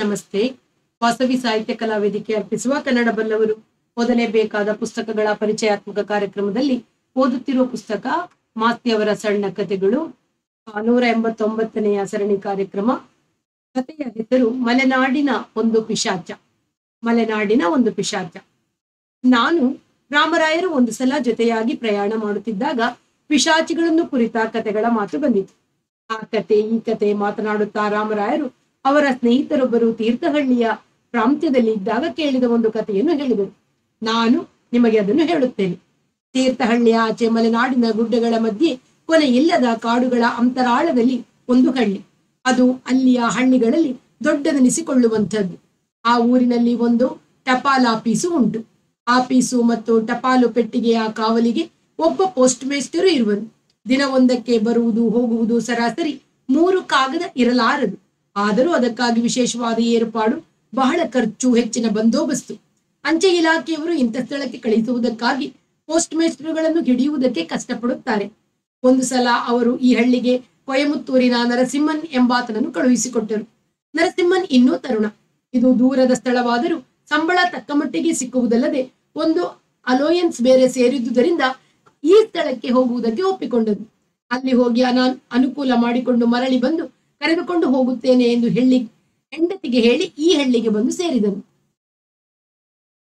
ನಮಸ್ತೆ. ವಾಸವಿ ಸಾಹಿತ್ಯ ಕಲಾ ವೇದಿಕೆ ಅರ್ಪಿಸುವ ಕನ್ನಡ ಬಲ್ಲವರು. ಓದಲೇಬೇಕಾದ ಪುಸ್ತಕಗಳ ಪರಿಚಯಾತ್ಮಕ ಕಾರ್ಯಕ್ರಮದಲ್ಲಿ ಓದುತ್ತಿರುವ ಪುಸ್ತಕ ಮಾಸ್ತಿಯವರ ಸಣ್ಣ ಕಥೆಗಳು ನೂರ ಎಂಬತ್ತೊಂಬತ್ತನೆಯ ಸರಣಿ ಕಾರ್ಯಕ್ರಮ. ಕಥೆಯ ಹೆಸರು ಮಲೆನಾಡಿನ ಒಂದು ಪಿಶಾಚ. ಮಲೆನಾಡಿನ ಒಂದು ಪಿಶಾಚ. ನಾನು ರಾಮರಾಯರು ಒಂದು ಸಲ ಜೊತೆಯಾಗಿ ಪ್ರಯಾಣ ಮಾಡುತ್ತಿದ್ದಾಗ ಪಿಶಾಚಿಗಳನ್ನು ಕುರಿತ ಕಥೆಗಳ ಮಾತು ಬಂದಿತು ಆ ಕತೆ, ಈ ಕತೆ ಮಾತನಾಡುತ್ತಾ ರಾಮರಾಯರು ಅವರ ಸ್ನೇಹಿತರೊಬ್ಬರು ತೀರ್ಥಹಳ್ಳಿಯ ಪ್ರಾಂತ್ಯದಲ್ಲಿ ಇದ್ದಾಗ ಕೇಳಿದ ಒಂದು ಕಥೆಯನ್ನು ಹೇಳಿದರು. ನಾನು ನಿಮಗೆ ಅದನ್ನು ಹೇಳುತ್ತೇನೆ. ತೀರ್ಥಹಳ್ಳಿಯ ಆಚೆ ಮಲೆನಾಡಿನ ಗುಡ್ಡಗಳ ಮಧ್ಯೆ ಕೊನೆ ಇಲ್ಲದ ಕಾಡುಗಳ ಅಂತರಾಳದಲ್ಲಿ ಒಂದು ಹಳ್ಳಿ. ಅದು ಅಲ್ಲಿಯ ಹಳ್ಳಿಗಳಲ್ಲಿ ದೊಡ್ಡದೆನಿಸಿಕೊಳ್ಳುವಂಥದ್ದು. ಆ ಊರಿನಲ್ಲಿ ಒಂದು ಟಪಾಲ್ ಆಫೀಸು ಉಂಟು. ಆಫೀಸು ಮತ್ತು ಟಪಾಲು ಪೆಟ್ಟಿಗೆಯ ಕಾವಲಿಗೆ ಒಬ್ಬ ಪೋಸ್ಟ್ ಮೇಸ್ಟರು ಇರುವನು ದಿನವೊಂದಕ್ಕೆ ಬರುವುದು ಹೋಗುವುದು ಸರಾಸರಿ ಮೂರು ಕಾಗದ ಇರಲಾರದು. ಆದರೂ ಅದಕ್ಕಾಗಿ ವಿಶೇಷವಾದ ಏರ್ಪಾಡು ಬಹಳ ಖರ್ಚು, ಹೆಚ್ಚಿನ ಬಂದೋಬಸ್ತು. ಅಂಚೆ ಇಲಾಖೆಯವರು ಇಂಥ ಸ್ಥಳಕ್ಕೆ ಕಳಿಸುವುದಕ್ಕಾಗಿ ಪೋಸ್ಟ್ ಮೇಸ್ಟರ್ಗಳನ್ನು ಹಿಡಿಯುವುದಕ್ಕೆ ಕಷ್ಟಪಡುತ್ತಾರೆ. ಒಂದು ಸಲ ಅವರು ಈ ಹಳ್ಳಿಗೆ ಕೊಯಮುತ್ತೂರಿನ ನರಸಿಂಹನ್ ಎಂಬಾತನನ್ನು ಕಳುಹಿಸಿಕೊಟ್ಟರು. ನರಸಿಂಹನ್ ಇನ್ನೂ ತರುಣ. ಇದು ದೂರದ ಸ್ಥಳವಾದರೂ ಸಂಬಳ ತಕ್ಕ ಮಟ್ಟಿಗೆ ಸಿಕ್ಕುವುದಲ್ಲದೆ ಒಂದು ಅಲೋಯನ್ಸ್ ಬೇರೆ ಸೇರಿದ್ದುದರಿಂದ ಈ ಸ್ಥಳಕ್ಕೆ ಹೋಗುವುದಕ್ಕೆ ಒಪ್ಪಿಕೊಂಡರು ಅಲ್ಲಿ ಹೋಗಿ ಅನಾನ್ ಅನುಕೂಲ ಮಾಡಿಕೊಂಡು ಮರಳಿ ಬಂದು ಕರೆದುಕೊಂಡು ಹೋಗುತ್ತೇನೆ ಎಂದು ಹೇಳಿ ಹೆಂಡತಿಗೆ ಹೇಳಿ ಈ ಹಳ್ಳಿಗೆ ಬಂದು ಸೇರಿದನು.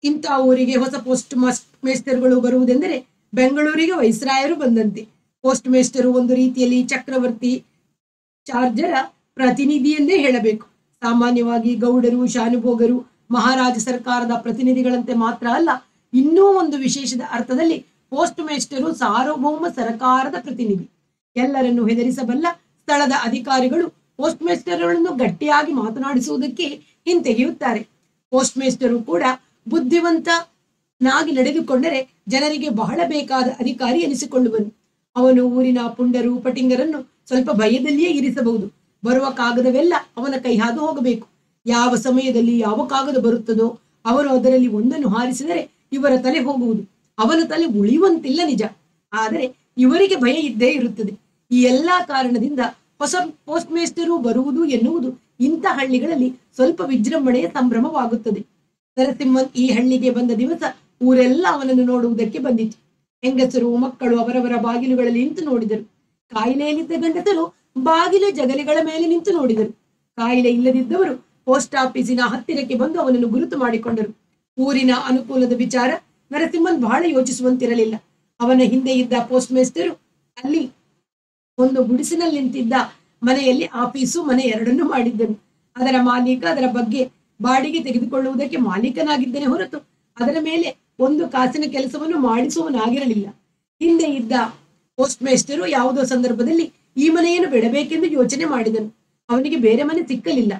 ಇಂಥ ಊರಿಗೆ ಹೊಸ ಪೋಸ್ಟ್ ಮಾಸ್ಟ್ ಮೇಸ್ಟರ್ಗಳು ಬರುವುದೆಂದರೆ ಬೆಂಗಳೂರಿಗೆ ವೈಸ್ರಾಯರು ಬಂದಂತೆ. ಪೋಸ್ಟ್ ಮೇಸ್ಟರು ಒಂದು ರೀತಿಯಲ್ಲಿ ಚಕ್ರವರ್ತಿ ಚಾರ್ಜರ ಪ್ರತಿನಿಧಿ ಎಂದೇ ಹೇಳಬೇಕು. ಸಾಮಾನ್ಯವಾಗಿ ಗೌಡರು, ಶಾನುಭೋಗರು, ಮಹಾರಾಜ ಸರ್ಕಾರದ ಪ್ರತಿನಿಧಿಗಳಂತೆ ಮಾತ್ರ ಅಲ್ಲ, ಇನ್ನೂ ಒಂದು ವಿಶೇಷದ ಅರ್ಥದಲ್ಲಿ ಪೋಸ್ಟ್ ಮೇಸ್ಟರು ಸಾರ್ವಭೌಮ ಸರ್ಕಾರದ ಪ್ರತಿನಿಧಿ. ಎಲ್ಲರನ್ನು ಹೆದರಿಸಬಲ್ಲ ಸ್ಥಳದ ಅಧಿಕಾರಿಗಳು ಪೋಸ್ಟ್ ಮೇಸ್ಟರ್ಗಳನ್ನು ಗಟ್ಟಿಯಾಗಿ ಮಾತನಾಡಿಸುವುದಕ್ಕೆ ಹಿಂತೆಗೆಯುತ್ತಾರೆ. ಪೋಸ್ಟ್ ಮೇಸ್ಟರು ಕೂಡ ಬುದ್ಧಿವಂತನಾಗಿ ನಡೆದುಕೊಂಡರೆ ಜನರಿಗೆ ಬಹಳ ಬೇಕಾದ ಅಧಿಕಾರಿ ಎನಿಸಿಕೊಳ್ಳುವನು ಅವನು ಊರಿನ ಪುಂಡರು ಪಟಿಂಗರನ್ನು ಸ್ವಲ್ಪ ಭಯದಲ್ಲಿಯೇ ಇರಿಸಬಹುದು. ಬರುವ ಕಾಗದವೆಲ್ಲ ಅವನ ಕೈ ಹಾದು ಹೋಗಬೇಕು. ಯಾವ ಸಮಯದಲ್ಲಿ ಯಾವ ಕಾಗದ ಬರುತ್ತದೋ ಅವನು ಅದರಲ್ಲಿ ಒಂದನ್ನು ಹಾರಿಸಿದರೆ ಇವರ ತಲೆ ಹೋಗುವುದು. ಅವನ ತಲೆ ಉಳಿಯುವಂತಿಲ್ಲ ನಿಜ. ಆದರೆ ಇವರಿಗೆ ಭಯ ಇದ್ದೇ ಇರುತ್ತದೆ. ಈ ಎಲ್ಲಾ ಕಾರಣದಿಂದ ಹೊಸ ಪೋಸ್ಟ್ ಮೇಸ್ಟರು ಬರುವುದು ಎನ್ನುವುದು ಇಂಥ ಹಳ್ಳಿಗಳಲ್ಲಿ ಸ್ವಲ್ಪ ವಿಜೃಂಭಣೆಯ ಸಂಭ್ರಮವಾಗುತ್ತದೆ. ನರಸಿಂಹನ್ ಈ ಹಳ್ಳಿಗೆ ಬಂದ ದಿವಸ ಊರೆಲ್ಲ ಅವನನ್ನು ನೋಡುವುದಕ್ಕೆ ಬಂದಿತ್ತು. ಹೆಂಗಸರು, ಮಕ್ಕಳು ಅವರವರ ಬಾಗಿಲುಗಳಲ್ಲಿ ನಿಂತು ನೋಡಿದರು. ಕಾಯಿಲೆಯಲ್ಲಿದ್ದ ಗಂಡಸರು ಬಾಗಿಲು ಜಗಲಿಗಳ ಮೇಲೆ ನಿಂತು ನೋಡಿದರು. ಕಾಯಿಲೆ ಇಲ್ಲದಿದ್ದವರು ಪೋಸ್ಟ್ ಆಫೀಸಿನ ಹತ್ತಿರಕ್ಕೆ ಬಂದು ಅವನನ್ನು ಗುರುತು ಮಾಡಿಕೊಂಡರು. ಊರಿನ ಅನುಕೂಲದ ವಿಚಾರ ನರಸಿಂಹನ್ ಬಹಳ ಯೋಚಿಸುವಂತಿರಲಿಲ್ಲ. ಅವನ ಹಿಂದೆ ಇದ್ದ ಪೋಸ್ಟ್ ಮೇಸ್ಟರು ಅಲ್ಲಿ ಒಂದು ಗುಡಿಸಿನಲ್ಲಿ ನಿಂತಿದ್ದ ಮನೆಯಲ್ಲಿ ಆಫೀಸು ಮನೆ ಎರಡನ್ನೂ ಮಾಡಿದ್ದನು. ಅದರ ಮಾಲೀಕ ಅದರ ಬಗ್ಗೆ ಬಾಡಿಗೆ ತೆಗೆದುಕೊಳ್ಳುವುದಕ್ಕೆ ಮಾಲೀಕನಾಗಿದ್ದೇನೆ ಹೊರತು ಅದರ ಮೇಲೆ ಒಂದು ಕಾಸಿನ ಕೆಲಸವನ್ನು ಮಾಡಿಸುವನಾಗಿರಲಿಲ್ಲ ಹಿಂದೆ ಇದ್ದ ಪೋಸ್ಟ್ ಮೇಸ್ಟರು ಯಾವುದೋ ಸಂದರ್ಭದಲ್ಲಿ ಈ ಮನೆಯನ್ನು ಬಿಡಬೇಕೆಂದು ಯೋಚನೆ ಮಾಡಿದನು. ಅವನಿಗೆ ಬೇರೆ ಮನೆ ಸಿಕ್ಕಲಿಲ್ಲ.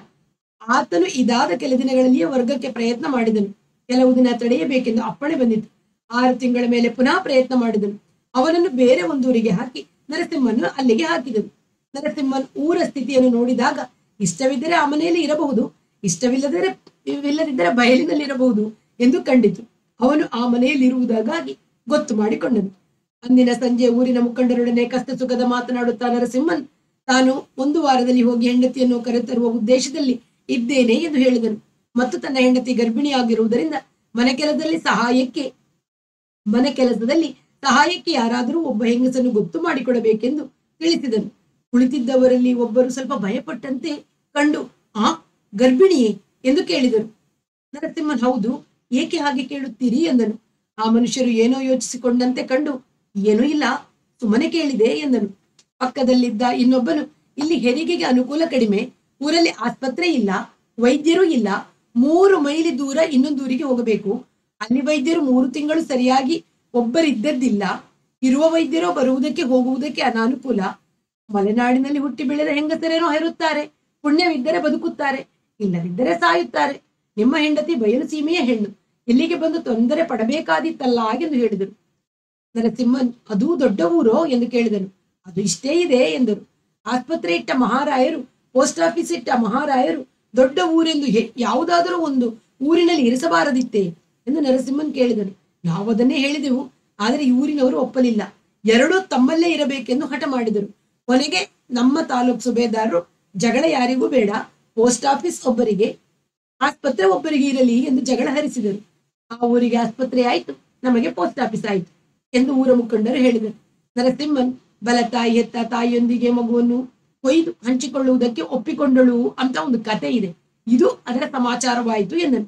ಆತನು ಇದಾದ ಕೆಲ ದಿನಗಳಲ್ಲಿಯೇ ವರ್ಗಕ್ಕೆ ಪ್ರಯತ್ನ ಮಾಡಿದನು. ಕೆಲವು ದಿನ ತಡೆಯಬೇಕೆಂದು ಅಪ್ಪಣೆ ಬಂದಿತು ಆರು ತಿಂಗಳ ಮೇಲೆ ಪುನಃ ಪ್ರಯತ್ನ ಮಾಡಿದನು. ಅವನನ್ನು ಬೇರೆ ಒಂದೂರಿಗೆ ಹಾಕಿ ನರಸಿಂಹನ್ನು ಅಲ್ಲಿಗೆ ಹಾಕಿದನು. ನರಸಿಂಹನ್ ಊರ ಸ್ಥಿತಿಯನ್ನು ನೋಡಿದಾಗ ಇಷ್ಟವಿದ್ದರೆ ಆ ಮನೆಯಲ್ಲಿ ಇರಬಹುದು ಇಷ್ಟವಿಲ್ಲದರೆ ಇಲ್ಲದಿದ್ದರೆ ಬಯಲಿನಲ್ಲಿ ಇರಬಹುದು ಎಂದು ಕಂಡಿತು. ಅವನು ಆ ಮನೆಯಲ್ಲಿ ಇರುವುದಾಗಿ ಗೊತ್ತು ಮಾಡಿಕೊಂಡನು. ಅಂದಿನ ಸಂಜೆ ಊರಿನ ಮುಖಂಡರೊಡನೆ ಕಷ್ಟ ಸುಖದ ಮಾತನಾಡುತ್ತಾ ನರಸಿಂಹನ್, ತಾನು ಒಂದು ವಾರದಲ್ಲಿ ಹೋಗಿ ಹೆಂಡತಿಯನ್ನು ಕರೆತರುವ ಉದ್ದೇಶದಲ್ಲಿ ಇದ್ದೇನೆ ಎಂದು ಹೇಳಿದನು. ಮತ್ತು ತನ್ನ ಹೆಂಡತಿ ಗರ್ಭಿಣಿಯಾಗಿರುವುದರಿಂದ ಮನೆ ಕೆಲಸದಲ್ಲಿ ಸಹಾಯಕ್ಕೆ, ಮನೆ ಕೆಲಸದಲ್ಲಿ ಸಹಾಯಕ್ಕೆ ಯಾರಾದರೂ ಒಬ್ಬ ಹೆಂಗಸನ್ನು ಗೊತ್ತು ಮಾಡಿಕೊಡಬೇಕೆಂದು ತಿಳಿಸಿದನು. ಕುಳಿತಿದ್ದವರಲ್ಲಿ ಒಬ್ಬರು ಸ್ವಲ್ಪ ಭಯಪಟ್ಟಂತೆ ಕಂಡು, ಆ, ಗರ್ಭಿಣಿಯೇ? ಎಂದು ಕೇಳಿದರು. ನರಸಿಂಹನ್, ಹೌದು, ಏಕೆ ಹಾಗೆ ಕೇಳುತ್ತೀರಿ? ಎಂದನು ಆ ಮನುಷ್ಯರು ಏನೋ ಯೋಚಿಸಿಕೊಂಡಂತೆ ಕಂಡು, ಏನೂ ಇಲ್ಲ, ಸುಮ್ಮನೆ ಕೇಳಿದೆ, ಎಂದನು. ಪಕ್ಕದಲ್ಲಿದ್ದ ಇನ್ನೊಬ್ಬನು, ಇಲ್ಲಿ ಹೆರಿಗೆಗೆ ಅನುಕೂಲ ಕಡಿಮೆ, ಊರಲ್ಲಿ ಆಸ್ಪತ್ರೆ ಇಲ್ಲ, ವೈದ್ಯರು ಇಲ್ಲ, ಮೂರು ಮೈಲಿ ದೂರ ಇನ್ನೊಂದು ಊರಿಗೆ ಹೋಗಬೇಕು. ಅಲ್ಲಿ ವೈದ್ಯರು ಮೂರು ತಿಂಗಳು ಸರಿಯಾಗಿ ಒಬ್ಬರಿದ್ದದ್ದಿಲ್ಲ. ಇರುವ ವೈದ್ಯರು ಬರುವುದಕ್ಕೆ ಹೋಗುವುದಕ್ಕೆ ಅನಾನುಕೂಲ. ಮಲೆನಾಡಿನಲ್ಲಿ ಹುಟ್ಟಿ ಬೆಳೆದ ಹೆಂಗಸರೇನೋ ಹೆರುತ್ತಾರೆ ಪುಣ್ಯವಿದ್ದರೆ ಬದುಕುತ್ತಾರೆ. ಇಲ್ಲದಿದ್ದರೆ ಸಾಯುತ್ತಾರೆ. ನಿಮ್ಮ ಹೆಂಡತಿ ಬಯಲು ಸೀಮೆಯ ಹೆಣ್ಣು. ಇಲ್ಲಿಗೆ ಬಂದು ತೊಂದರೆ ಪಡಬೇಕಾದಿತ್ತಲ್ಲ ಎಂದು ಹೇಳಿದರು. ನರಸಿಂಹನ್ ಅದೂ ದೊಡ್ಡ ಊರೋ? ಎಂದು ಕೇಳಿದನು. ಅದು ಇಷ್ಟೇ ಇದೆ ಎಂದರು. ಆಸ್ಪತ್ರೆ ಇಟ್ಟ ಮಹಾರಾಯರು, ಪೋಸ್ಟ್ ಆಫೀಸ್ ಇಟ್ಟ ಮಹಾರಾಯರು, ದೊಡ್ಡ ಊರೆಂದು ಯಾವುದಾದರೂ ಒಂದು ಊರಿನಲ್ಲಿ ಇರಿಸಬಾರದಿತ್ತೇ? ಎಂದು ನರಸಿಂಹನ್ ಕೇಳಿದನು. ನಾವು ಅದನ್ನೇ ಹೇಳಿದೆವು, ಆದರೆ ಊರಿನವರು ಒಪ್ಪಲಿಲ್ಲ. ಎರಡೂ ತಮ್ಮಲ್ಲೇ ಇರಬೇಕೆಂದು ಹಠ ಮಾಡಿದರು. ಕೊನೆಗೆ ನಮ್ಮ ತಾಲೂಕ್ ಸುಬೇದಾರರು, ಜಗಳ ಯಾರಿಗೂ ಬೇಡ, ಪೋಸ್ಟ್ ಆಫೀಸ್ ಒಬ್ಬರಿಗೆ, ಆಸ್ಪತ್ರೆ ಒಬ್ಬರಿಗೆ ಇರಲಿ ಎಂದು ಜಗಳ ಹರಿಸಿದರು. ಆ ಊರಿಗೆ ಆಸ್ಪತ್ರೆ ಆಯ್ತು, ನಮಗೆ ಪೋಸ್ಟ್ ಆಫೀಸ್ ಆಯ್ತು ಎಂದು ಊರ ಮುಖಂಡರು ಹೇಳಿದರು. ನರಸಿಂಹನ್, ಬಲ ತಾಯಿ ಹೆತ್ತ ತಾಯಿಯೊಂದಿಗೆ ಮಗುವನ್ನು ಕೊಯ್ದು ಹಂಚಿಕೊಳ್ಳುವುದಕ್ಕೆ ಒಪ್ಪಿಕೊಂಡಳು ಅಂತ ಒಂದು ಕತೆ ಇದೆ. ಇದು ಅದರ ಸಮಾಚಾರವಾಯಿತು ಎಂದನು.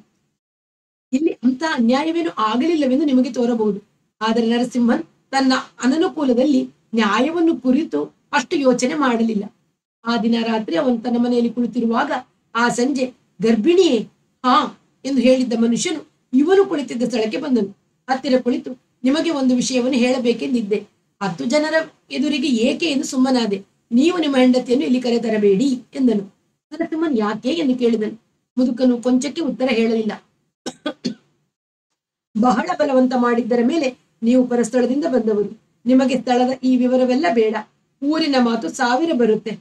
ಇಲ್ಲಿ ಅಂತ ಅನ್ಯಾಯವೇನು ಆಗಲಿಲ್ಲವೆಂದು ನಿಮಗೆ ತೋರಬಹುದು. ಆದರೆ ನರಸಿಂಹನ್ ತನ್ನ ಅನನುಕೂಲದಲ್ಲಿ ನ್ಯಾಯವನ್ನು ಕುರಿತು ಅಷ್ಟು ಯೋಚನೆ ಮಾಡಲಿಲ್ಲ. ಆ ದಿನ ರಾತ್ರಿ ಅವನು ತನ್ನ ಮನೆಯಲ್ಲಿ ಕುಳಿತಿರುವಾಗ ಆ ಸಂಜೆ, ಗರ್ಭಿಣಿಯೇ, ಹಾ, ಎಂದು ಹೇಳಿದ್ದ ಮನುಷ್ಯನು ಇವನು ಕುಳಿತಿದ್ದ ಸ್ಥಳಕ್ಕೆ ಬಂದನು. ಹತ್ತಿರ ಕುಳಿತು ನಿಮಗೆ ಒಂದು ವಿಷಯವನ್ನು ಹೇಳಬೇಕೆಂದಿದ್ದೆ. ಹತ್ತು ಜನರ ಎದುರಿಗೆ ಏಕೆ ಎಂದು ಸುಮ್ಮನಾದೆ. ನೀವು ನಿಮ್ಮ ಹೆಂಡತಿಯನ್ನು ಇಲ್ಲಿ ಕರೆತರಬೇಡಿ ಎಂದನು. ನರಸಿಂಹನ್ ಯಾಕೆ ಎಂದು ಕೇಳಿದನು. ಮುದುಕನು ಕೊಂಚಕ್ಕೆ ಉತ್ತರ ಹೇಳಲಿಲ್ಲ. ಬಹಳ ಬಲವಂತ ಮಾಡಿದ್ದರ ಮೇಲೆ ನೀವು ಪರಸ್ಥಳದಿಂದ ಬಂದವರು. ನಿಮಗೆ ಸ್ಥಳದ ಈ ವಿವರವೆಲ್ಲ ಬೇಡ. ಊರಿನ ಮಾತು ಸಾವಿರ ಬರುತ್ತೆ.